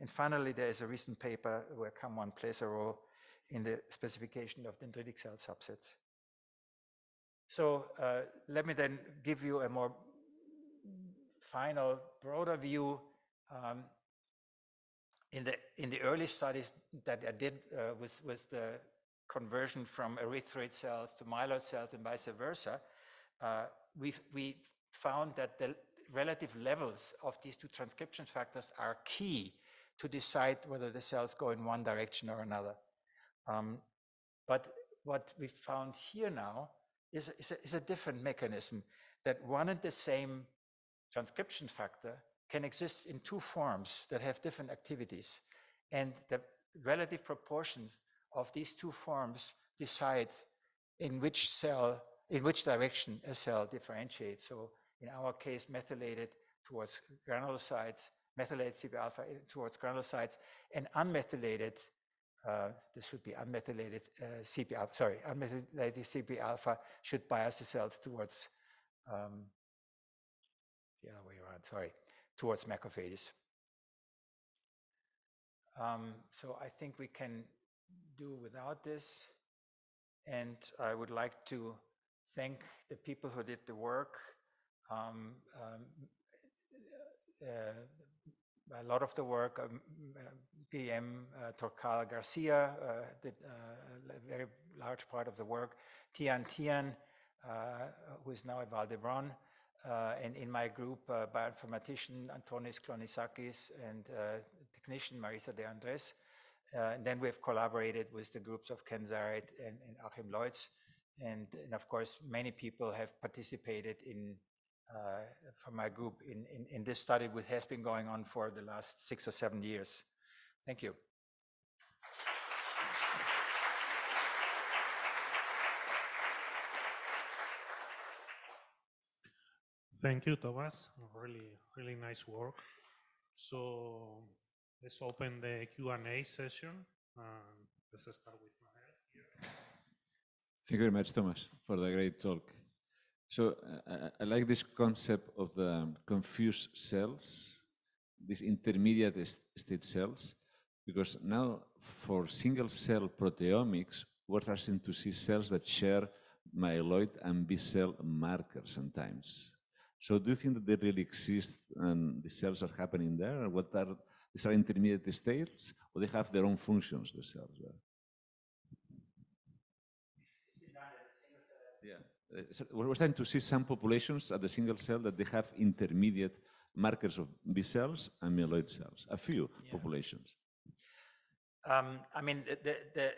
And finally, there is a recent paper where CARM1 plays a role in the specification of dendritic cell subsets. So uh, let me then give you a more final, broader view. Um, in the in the early studies that I did uh, with with the conversion from erythroid cells to myeloid cells and vice versa, uh, we we found that the relative levels of these two transcription factors are key to decide whether the cells go in one direction or another. Um, but what we found here now is, is, a, is a different mechanism. that one and the same transcription factor can exist in two forms that have different activities. And the relative proportions of these two forms decide in which cell, in which direction a cell differentiates. So in our case, methylated towards granulocytes, methylated C/EBP alpha eh, towards granulocytes, and unmethylated, uh, this should be unmethylated uh, C/EBP alpha, sorry, unmethylated C/EBP alpha should bias the cells towards um, the other way around, sorry, towards macrophages. Um, so I think we can do without this. And I would like to thank the people who did the work. Um, um, uh, a lot of the work, um, PM uh, Torcal Garcia uh, did uh, a very large part of the work. Tian Tian, uh, who is now at Vall d'Hebron, and in my group, bioinformatician Antonis Klonizakis and technician Marisa de Andres. And then we've collaborated with the groups of Ken Zaret and, and Achim Leutz. And, and, of course, many people have participated in, uh, from my group in, in, in, this study, which has been going on for the last six or seven years. Thank you. Thank you, Thomas. Really, really nice work. So Let's open the Q&A session. Um, let's start with Maher here. Thank you very much, Thomas, for the great talk. So uh, I like this concept of the confused cells, these intermediate state cells, because now for single cell proteomics, we're starting to see cells that share myeloid and B cell markers sometimes. So do you think that they really exist and the cells are happening there? What are these are intermediate states, or they have their own functions, the cells. Yeah. Uh, so we're starting to see some populations at the single cell that they have intermediate markers of B cells and myeloid cells, a few yeah. populations. Um, I mean, the, the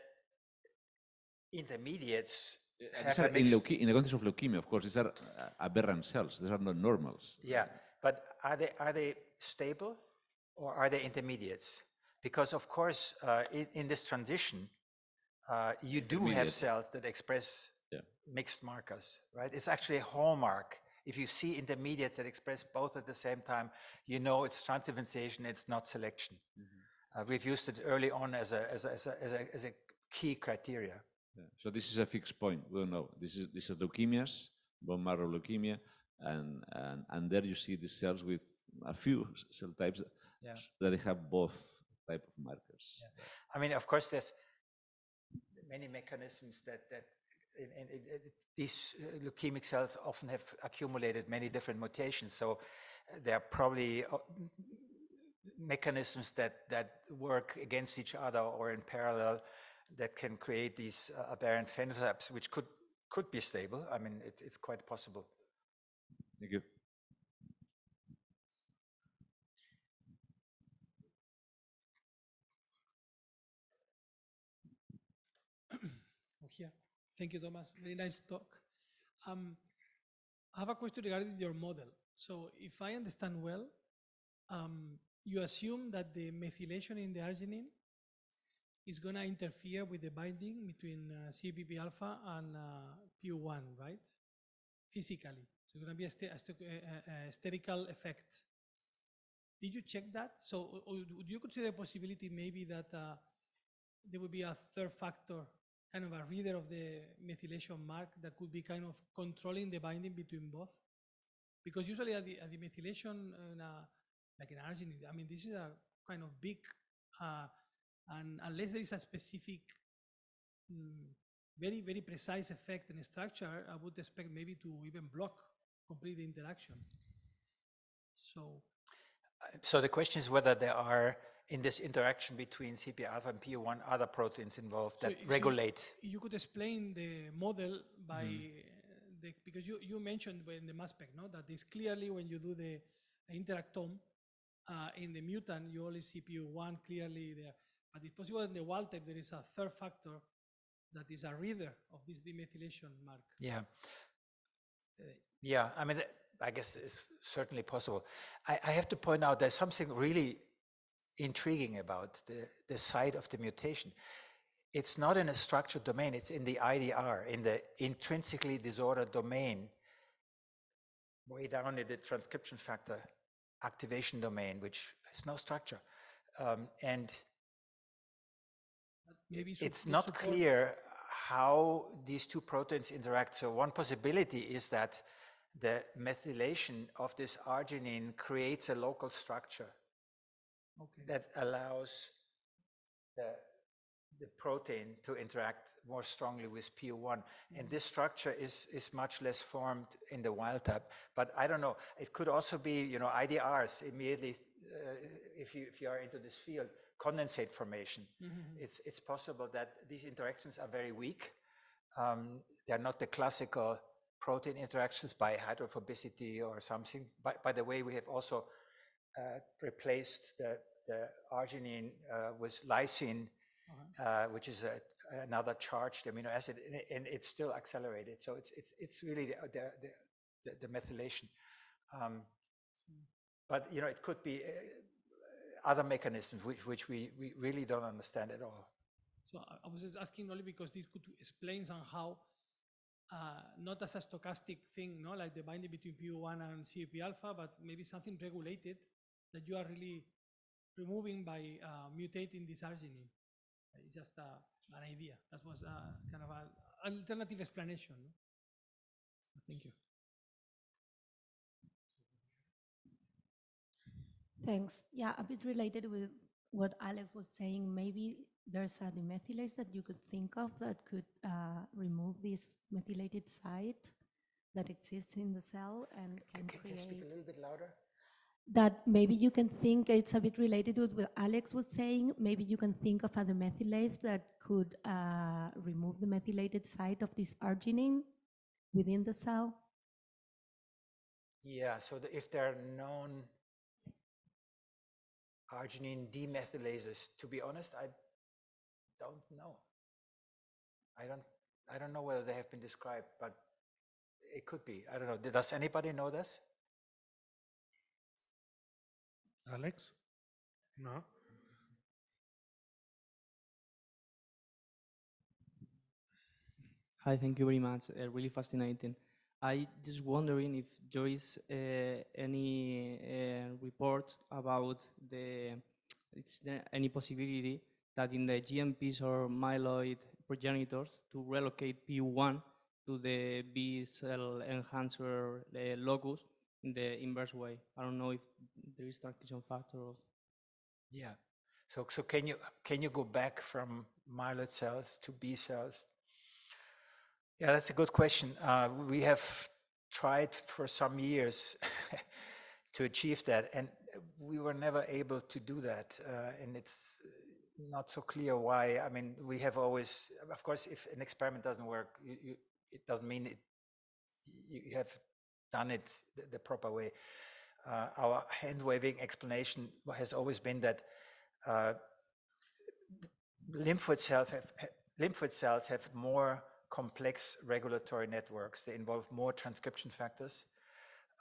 intermediates uh, in, in, the context of leukemia, of course, these are uh, aberrant cells. These are not normals. Yeah, but are they are they stable? or are they intermediates? Because of course, uh, in, in, this transition, uh, you do have cells that express yeah. mixed markers, right? It's actually a hallmark. If you see intermediates that express both at the same time, you know it's transdifferentiation, it's not selection. Mm -hmm. Uh, we've used it early on as a, as a, as a, as a, as a key criteria. So this is a fixed point. We don't know. This is this is leukemias, bone marrow leukemia, and, and and there you see the cells with a few cell types that they have both type of markers. I mean, of course, there's many mechanisms that that in, in, in, these uh, leukemic cells often have accumulated many different mutations. So uh, there are probably mechanisms that that work against each other or in parallel that can create these uh, aberrant phenotypes, which could could be stable. I mean, it, it's quite possible. Thank you. here. Thank you, Thomas. Very nice talk. Um, I have a question regarding your model. So if I understand well, um, you assume that the methylation in the arginine is going to interfere with the binding between uh, C/EBP alpha and uh, PU1, right? Physically. So it's going to be a, st a, a, sterical effect. Did you check that? So would you consider the possibility maybe that uh, there would be a third factor kind of a reader of the methylation mark that could be kind of controlling the binding between both? Because usually at the, at the methylation, a, like in arginine, I mean, this is a kind of big, uh, and unless there is a specific, mm, very, very precise effect and structure, I would expect maybe to even block complete the interaction. So, uh, so the question is whether there are in this interaction between C/EBP alpha and PU1 other proteins involved that so, regulate. So you could explain the model by mm. the, because you, you mentioned in the mass spec, no, that is clearly when you do the interactome uh, in the mutant, you only see PU1 clearly there. But it's possible in the wild type there is a third factor that is a reader of this demethylation mark. Yeah. Yeah, I mean, I guess it's certainly possible. I, I have to point out there's something really intriguing about the, the site of the mutation. It's not in a structured domain, it's in the IDR, in the intrinsically disordered domain, way down in the transcription factor activation domain, which has no structure. Um, and it's not clear how these two proteins interact. So one possibility is that the methylation of this arginine creates a local structure Okay. that allows the, the protein to interact more strongly with PU1. And this structure is, is much less formed in the wild type. But I don't know, it could also be, you know, IDRs immediately, uh, if, you, if you are into this field, condensate formation. It's, it's possible that these interactions are very weak. Um, they're not the classical protein interactions by hydrophobicity or something. By, by the way, we have also uh, replaced the, the arginine uh, with lysine, uh, which is a, another charged amino acid, and, it- and it's still accelerated. So it's it's it's really the the, the, the, methylation. Um, but you know, it could be uh, other mechanisms which which we, we really don't understand at all. So I- was just asking only because this could explain somehow, uh, not as a stochastic thing, no, like the binding between PU1 and C/EBP alpha, but maybe something regulated that you are really removing by uh, mutating this arginine. It's just uh, an idea. That was uh, kind of an alternative explanation. No? Thank you. Thanks. Yeah, a bit related with what Alex was saying. Maybe there's a demethylase that you could think of that could uh, remove this methylated site that exists in the cell and can create Can you speak a little bit louder? That maybe you can think it's a bit related with what Alex was saying. Maybe you can think of other demethylase that could uh, remove the methylated site of this arginine within the cell. Yeah. So the, if there are known arginine demethylases, to be honest, I don't know. I don't. I don't know whether they have been described, but it could be. I don't know. Does anybody know this? Alex? No? Hi, thank you very much. Uh, really fascinating. I just wondering if there is uh, any uh, report about the there any possibility that in the GMPs or myeloid progenitors to relocate PU1 to the B cell enhancer locus in the inverse way. I don't know if there is transcription factor or Yeah. So, so can you can you go back from myeloid cells to B cells? Yeah, that's a good question. Uh, we have tried for some years to achieve that, and we were never able to do that. Uh, and it's not so clear why. I mean, we have always, of course, if an experiment doesn't work, you, you, it doesn't mean it. You have done it the, the proper way. Uh, our hand waving explanation has always been that uh, lymphoid cells have lymphoid cells have more complex regulatory networks. They involve more transcription factors,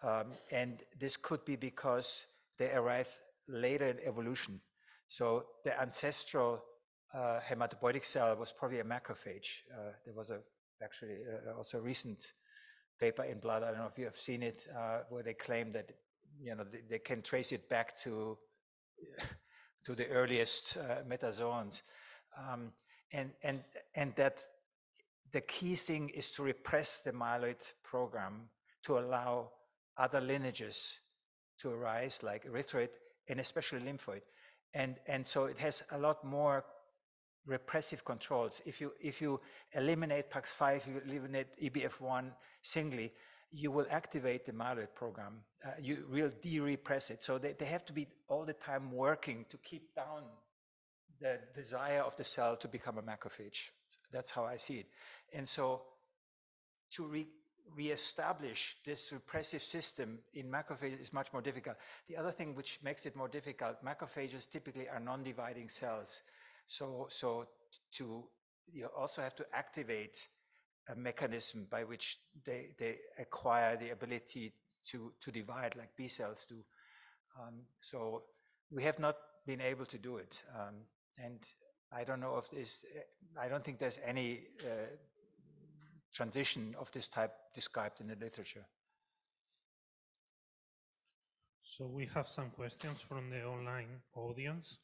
um, and this could be because they arrived later in evolution. So the ancestral uh, hematopoietic cell was probably a macrophage. Uh, there was a actually uh, also a recent paper in Blood. I don't know if you have seen it, uh, where they claim that you know they, they can trace it back to to the earliest uh, metazoans, um, and and and that the key thing is to repress the myeloid program to allow other lineages to arise, like erythroid and especially lymphoid, and and so it has a lot more repressive controls. If you if you eliminate PAX5, you eliminate EBF1 singly, you will activate the myeloid program. Uh, you will de-repress it. So they, they have to be all the time working to keep down the desire of the cell to become a macrophage. That's how I see it. And so to re reestablish this repressive system in macrophages is much more difficult. The other thing which makes it more difficult, macrophages typically are non-dividing cells. So, so to, you also have to activate a mechanism by which they, they acquire the ability to, to divide like B cells do. Um, so we have not been able to do it. Um, and I don't know if this, I don't think there's any uh, transition of this type described in the literature. So we have some questions from the online audience.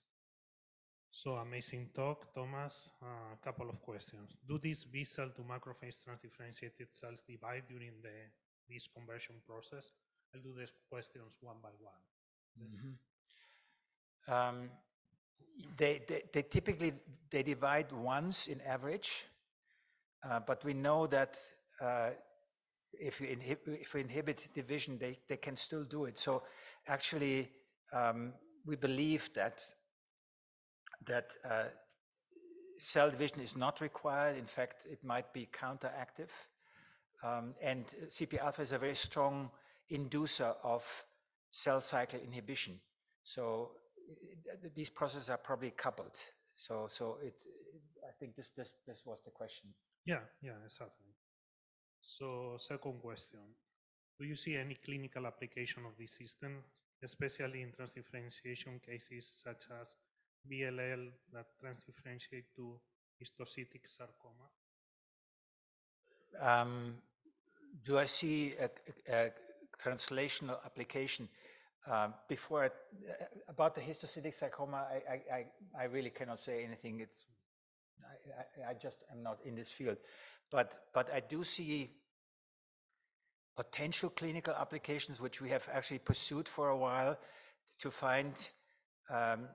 So amazing talk, Thomas. A couple of questions. Do these B cell to macrophage transdifferentiated cells divide during the this conversion process? I'll do these questions one by one. Um, they, they, they typically they divide once in average, uh, but we know that uh, if you if we inhibit division, they, they can still do it. So actually, um, we believe that that uh, cell division is not required. In fact, it might be counteractive. Um, and C/EBP alpha is a very strong inducer of cell cycle inhibition. So uh, these processes are probably coupled. So so it, I think this this this was the question. Yeah, yeah, exactly. So second question, do you see any clinical application of this system, especially in transdifferentiation cases such as BLL that transdifferentiate to histiocytic sarcoma? Um, do I see a, a- a translational application? Um, before uh, about the histiocytic sarcoma, I, I, I, really cannot say anything. It's I, I, I just am not in this field, but but I do see potential clinical applications which we have actually pursued for a while to find um,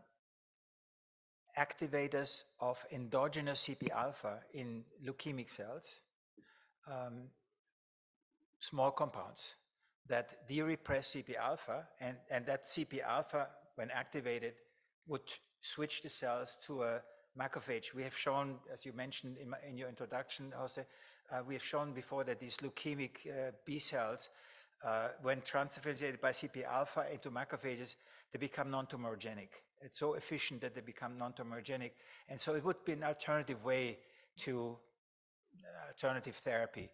activators of endogenous C/EBP alpha in leukemic cells um, small compounds that de-repress C/EBP alpha, and, and that C/EBP alpha, when activated, would switch the cells to a macrophage. We have shown, as you mentioned in, my, in your introduction, Jose, uh, we have shown before that these leukemic uh, B cells, uh, when transdifferentiated by C/EBP alpha into macrophages, they become non-tumorigenic. It's so efficient that they become non-tumorigenic, and so it would be an alternative way to alternative therapy.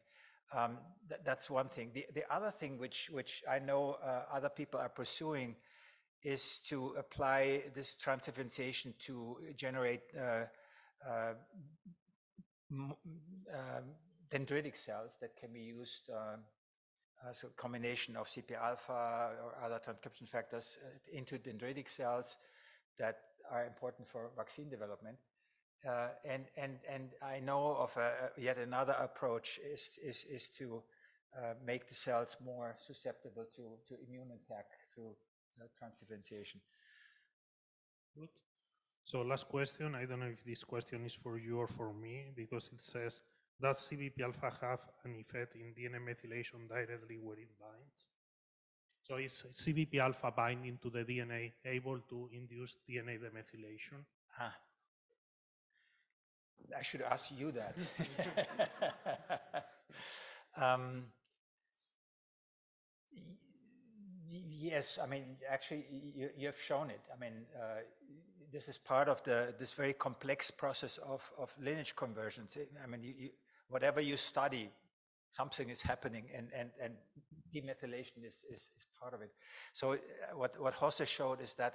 Um, th- that's one thing. The, the other thing which, which I know uh, other people are pursuing is to apply this transdifferentiation to generate uh, uh, um, dendritic cells that can be used um, as a combination of C/EBP alpha or other transcription factors uh, into dendritic cells that are important for vaccine development. Uh, and and and I know of a, yet another approach is is is to uh, make the cells more susceptible to to immune attack through uh, transdifferentiation. Good. So last question, I don't know if this question is for you or for me, because it says, does C/EBP alpha have an effect in DNA methylation directly where it binds? So is C/EBP alpha binding to the DNA able to induce DNA demethylation? Ah. I should ask you that. um, yes, I mean, actually, you, you have shown it. I mean, uh, this is part of the this very complex process of, of lineage conversions. I- I mean, you, you, whatever you study, something is happening, and and and demethylation is is, is part of it. So, uh, what what Jose showed is that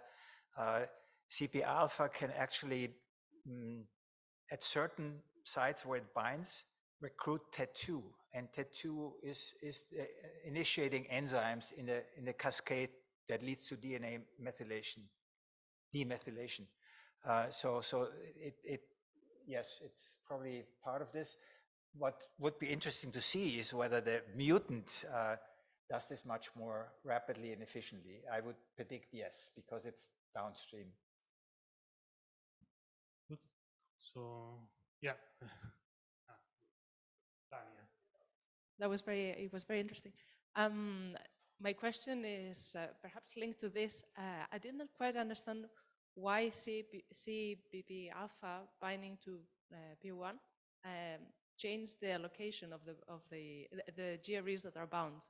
uh, C/EBP alpha can actually mm, at certain sites where it binds, recruit TET2, and TET2 is, is uh, initiating enzymes in the, in the cascade that leads to DNA methylation, demethylation. Uh, so, so it, it, yes, it's probably part of this. What would be interesting to see is whether the mutant uh, does this much more rapidly and efficiently. I would predict yes, because it's downstream. So, yeah. Ah, Tania. That was very, it was very interesting. Um, my question is uh, perhaps linked to this. Uh, I did not quite understand why CB, C/EBP alpha binding to uh, PU1 um, changed the location of the of the the GREs that are bound.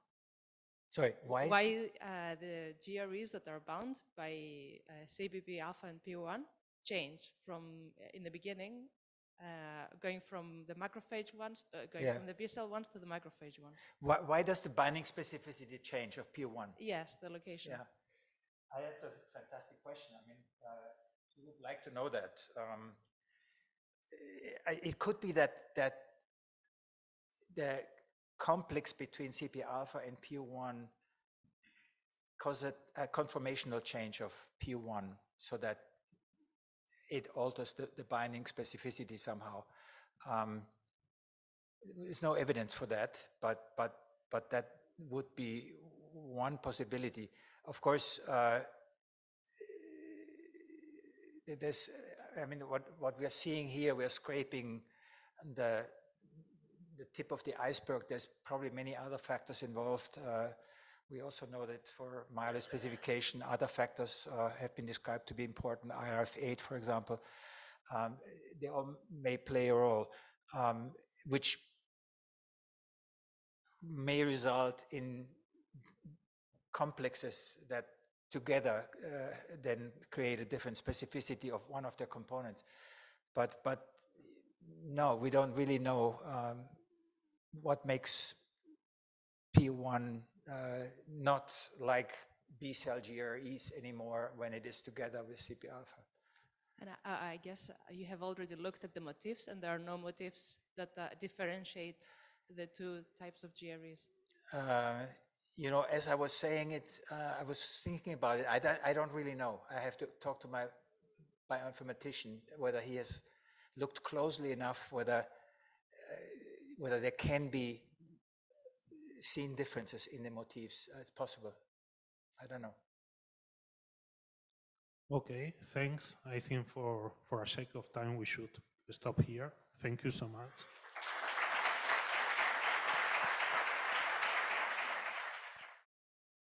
Sorry, why? Why uh, the GREs that are bound by uh, C/EBP alpha and PU1 change from uh, in the beginning uh, going from the macrophage ones, uh, going Yeah. from the B cell ones to the macrophage ones. Why, why does the binding specificity change of PU1? Yes, the location. Yeah. Uh, That's a fantastic question. I mean, uh, we would like to know that. Um, It could be that, that the complex between C/EBP alpha and PU1 cause a, conformational change of PU1 so that it alters the, the binding specificity somehow. Um, There's no evidence for that, but, but, but that would be one possibility. Of course, uh, there's, I mean, what, what we're seeing here, we're scraping the, the tip of the iceberg. There's probably many other factors involved. Uh, we also know that for myelospecification, other factors uh, have been described to be important. IRF8, for example, um, they all may play a role, um, which may result in complexes that together uh, then create a different specificity of one of the components. But, but no, we don't really know um, what makes PU1 uh, not like B cell GREs anymore when it is together with C/EBP alpha. And I- I, guess uh, you have already looked at the motifs, and there are no motifs that uh, differentiate the two types of GREs. Uh, you know, as I was saying it, uh, I was thinking about it. I don't, I don't really know. I have to talk to my bioinformatician whether he has looked closely enough, whether whether there can be seen differences in the motifs. Uh, it's possible. I don't know. Okay, thanks. I think for, for a sake of time, we should stop here. Thank you so much.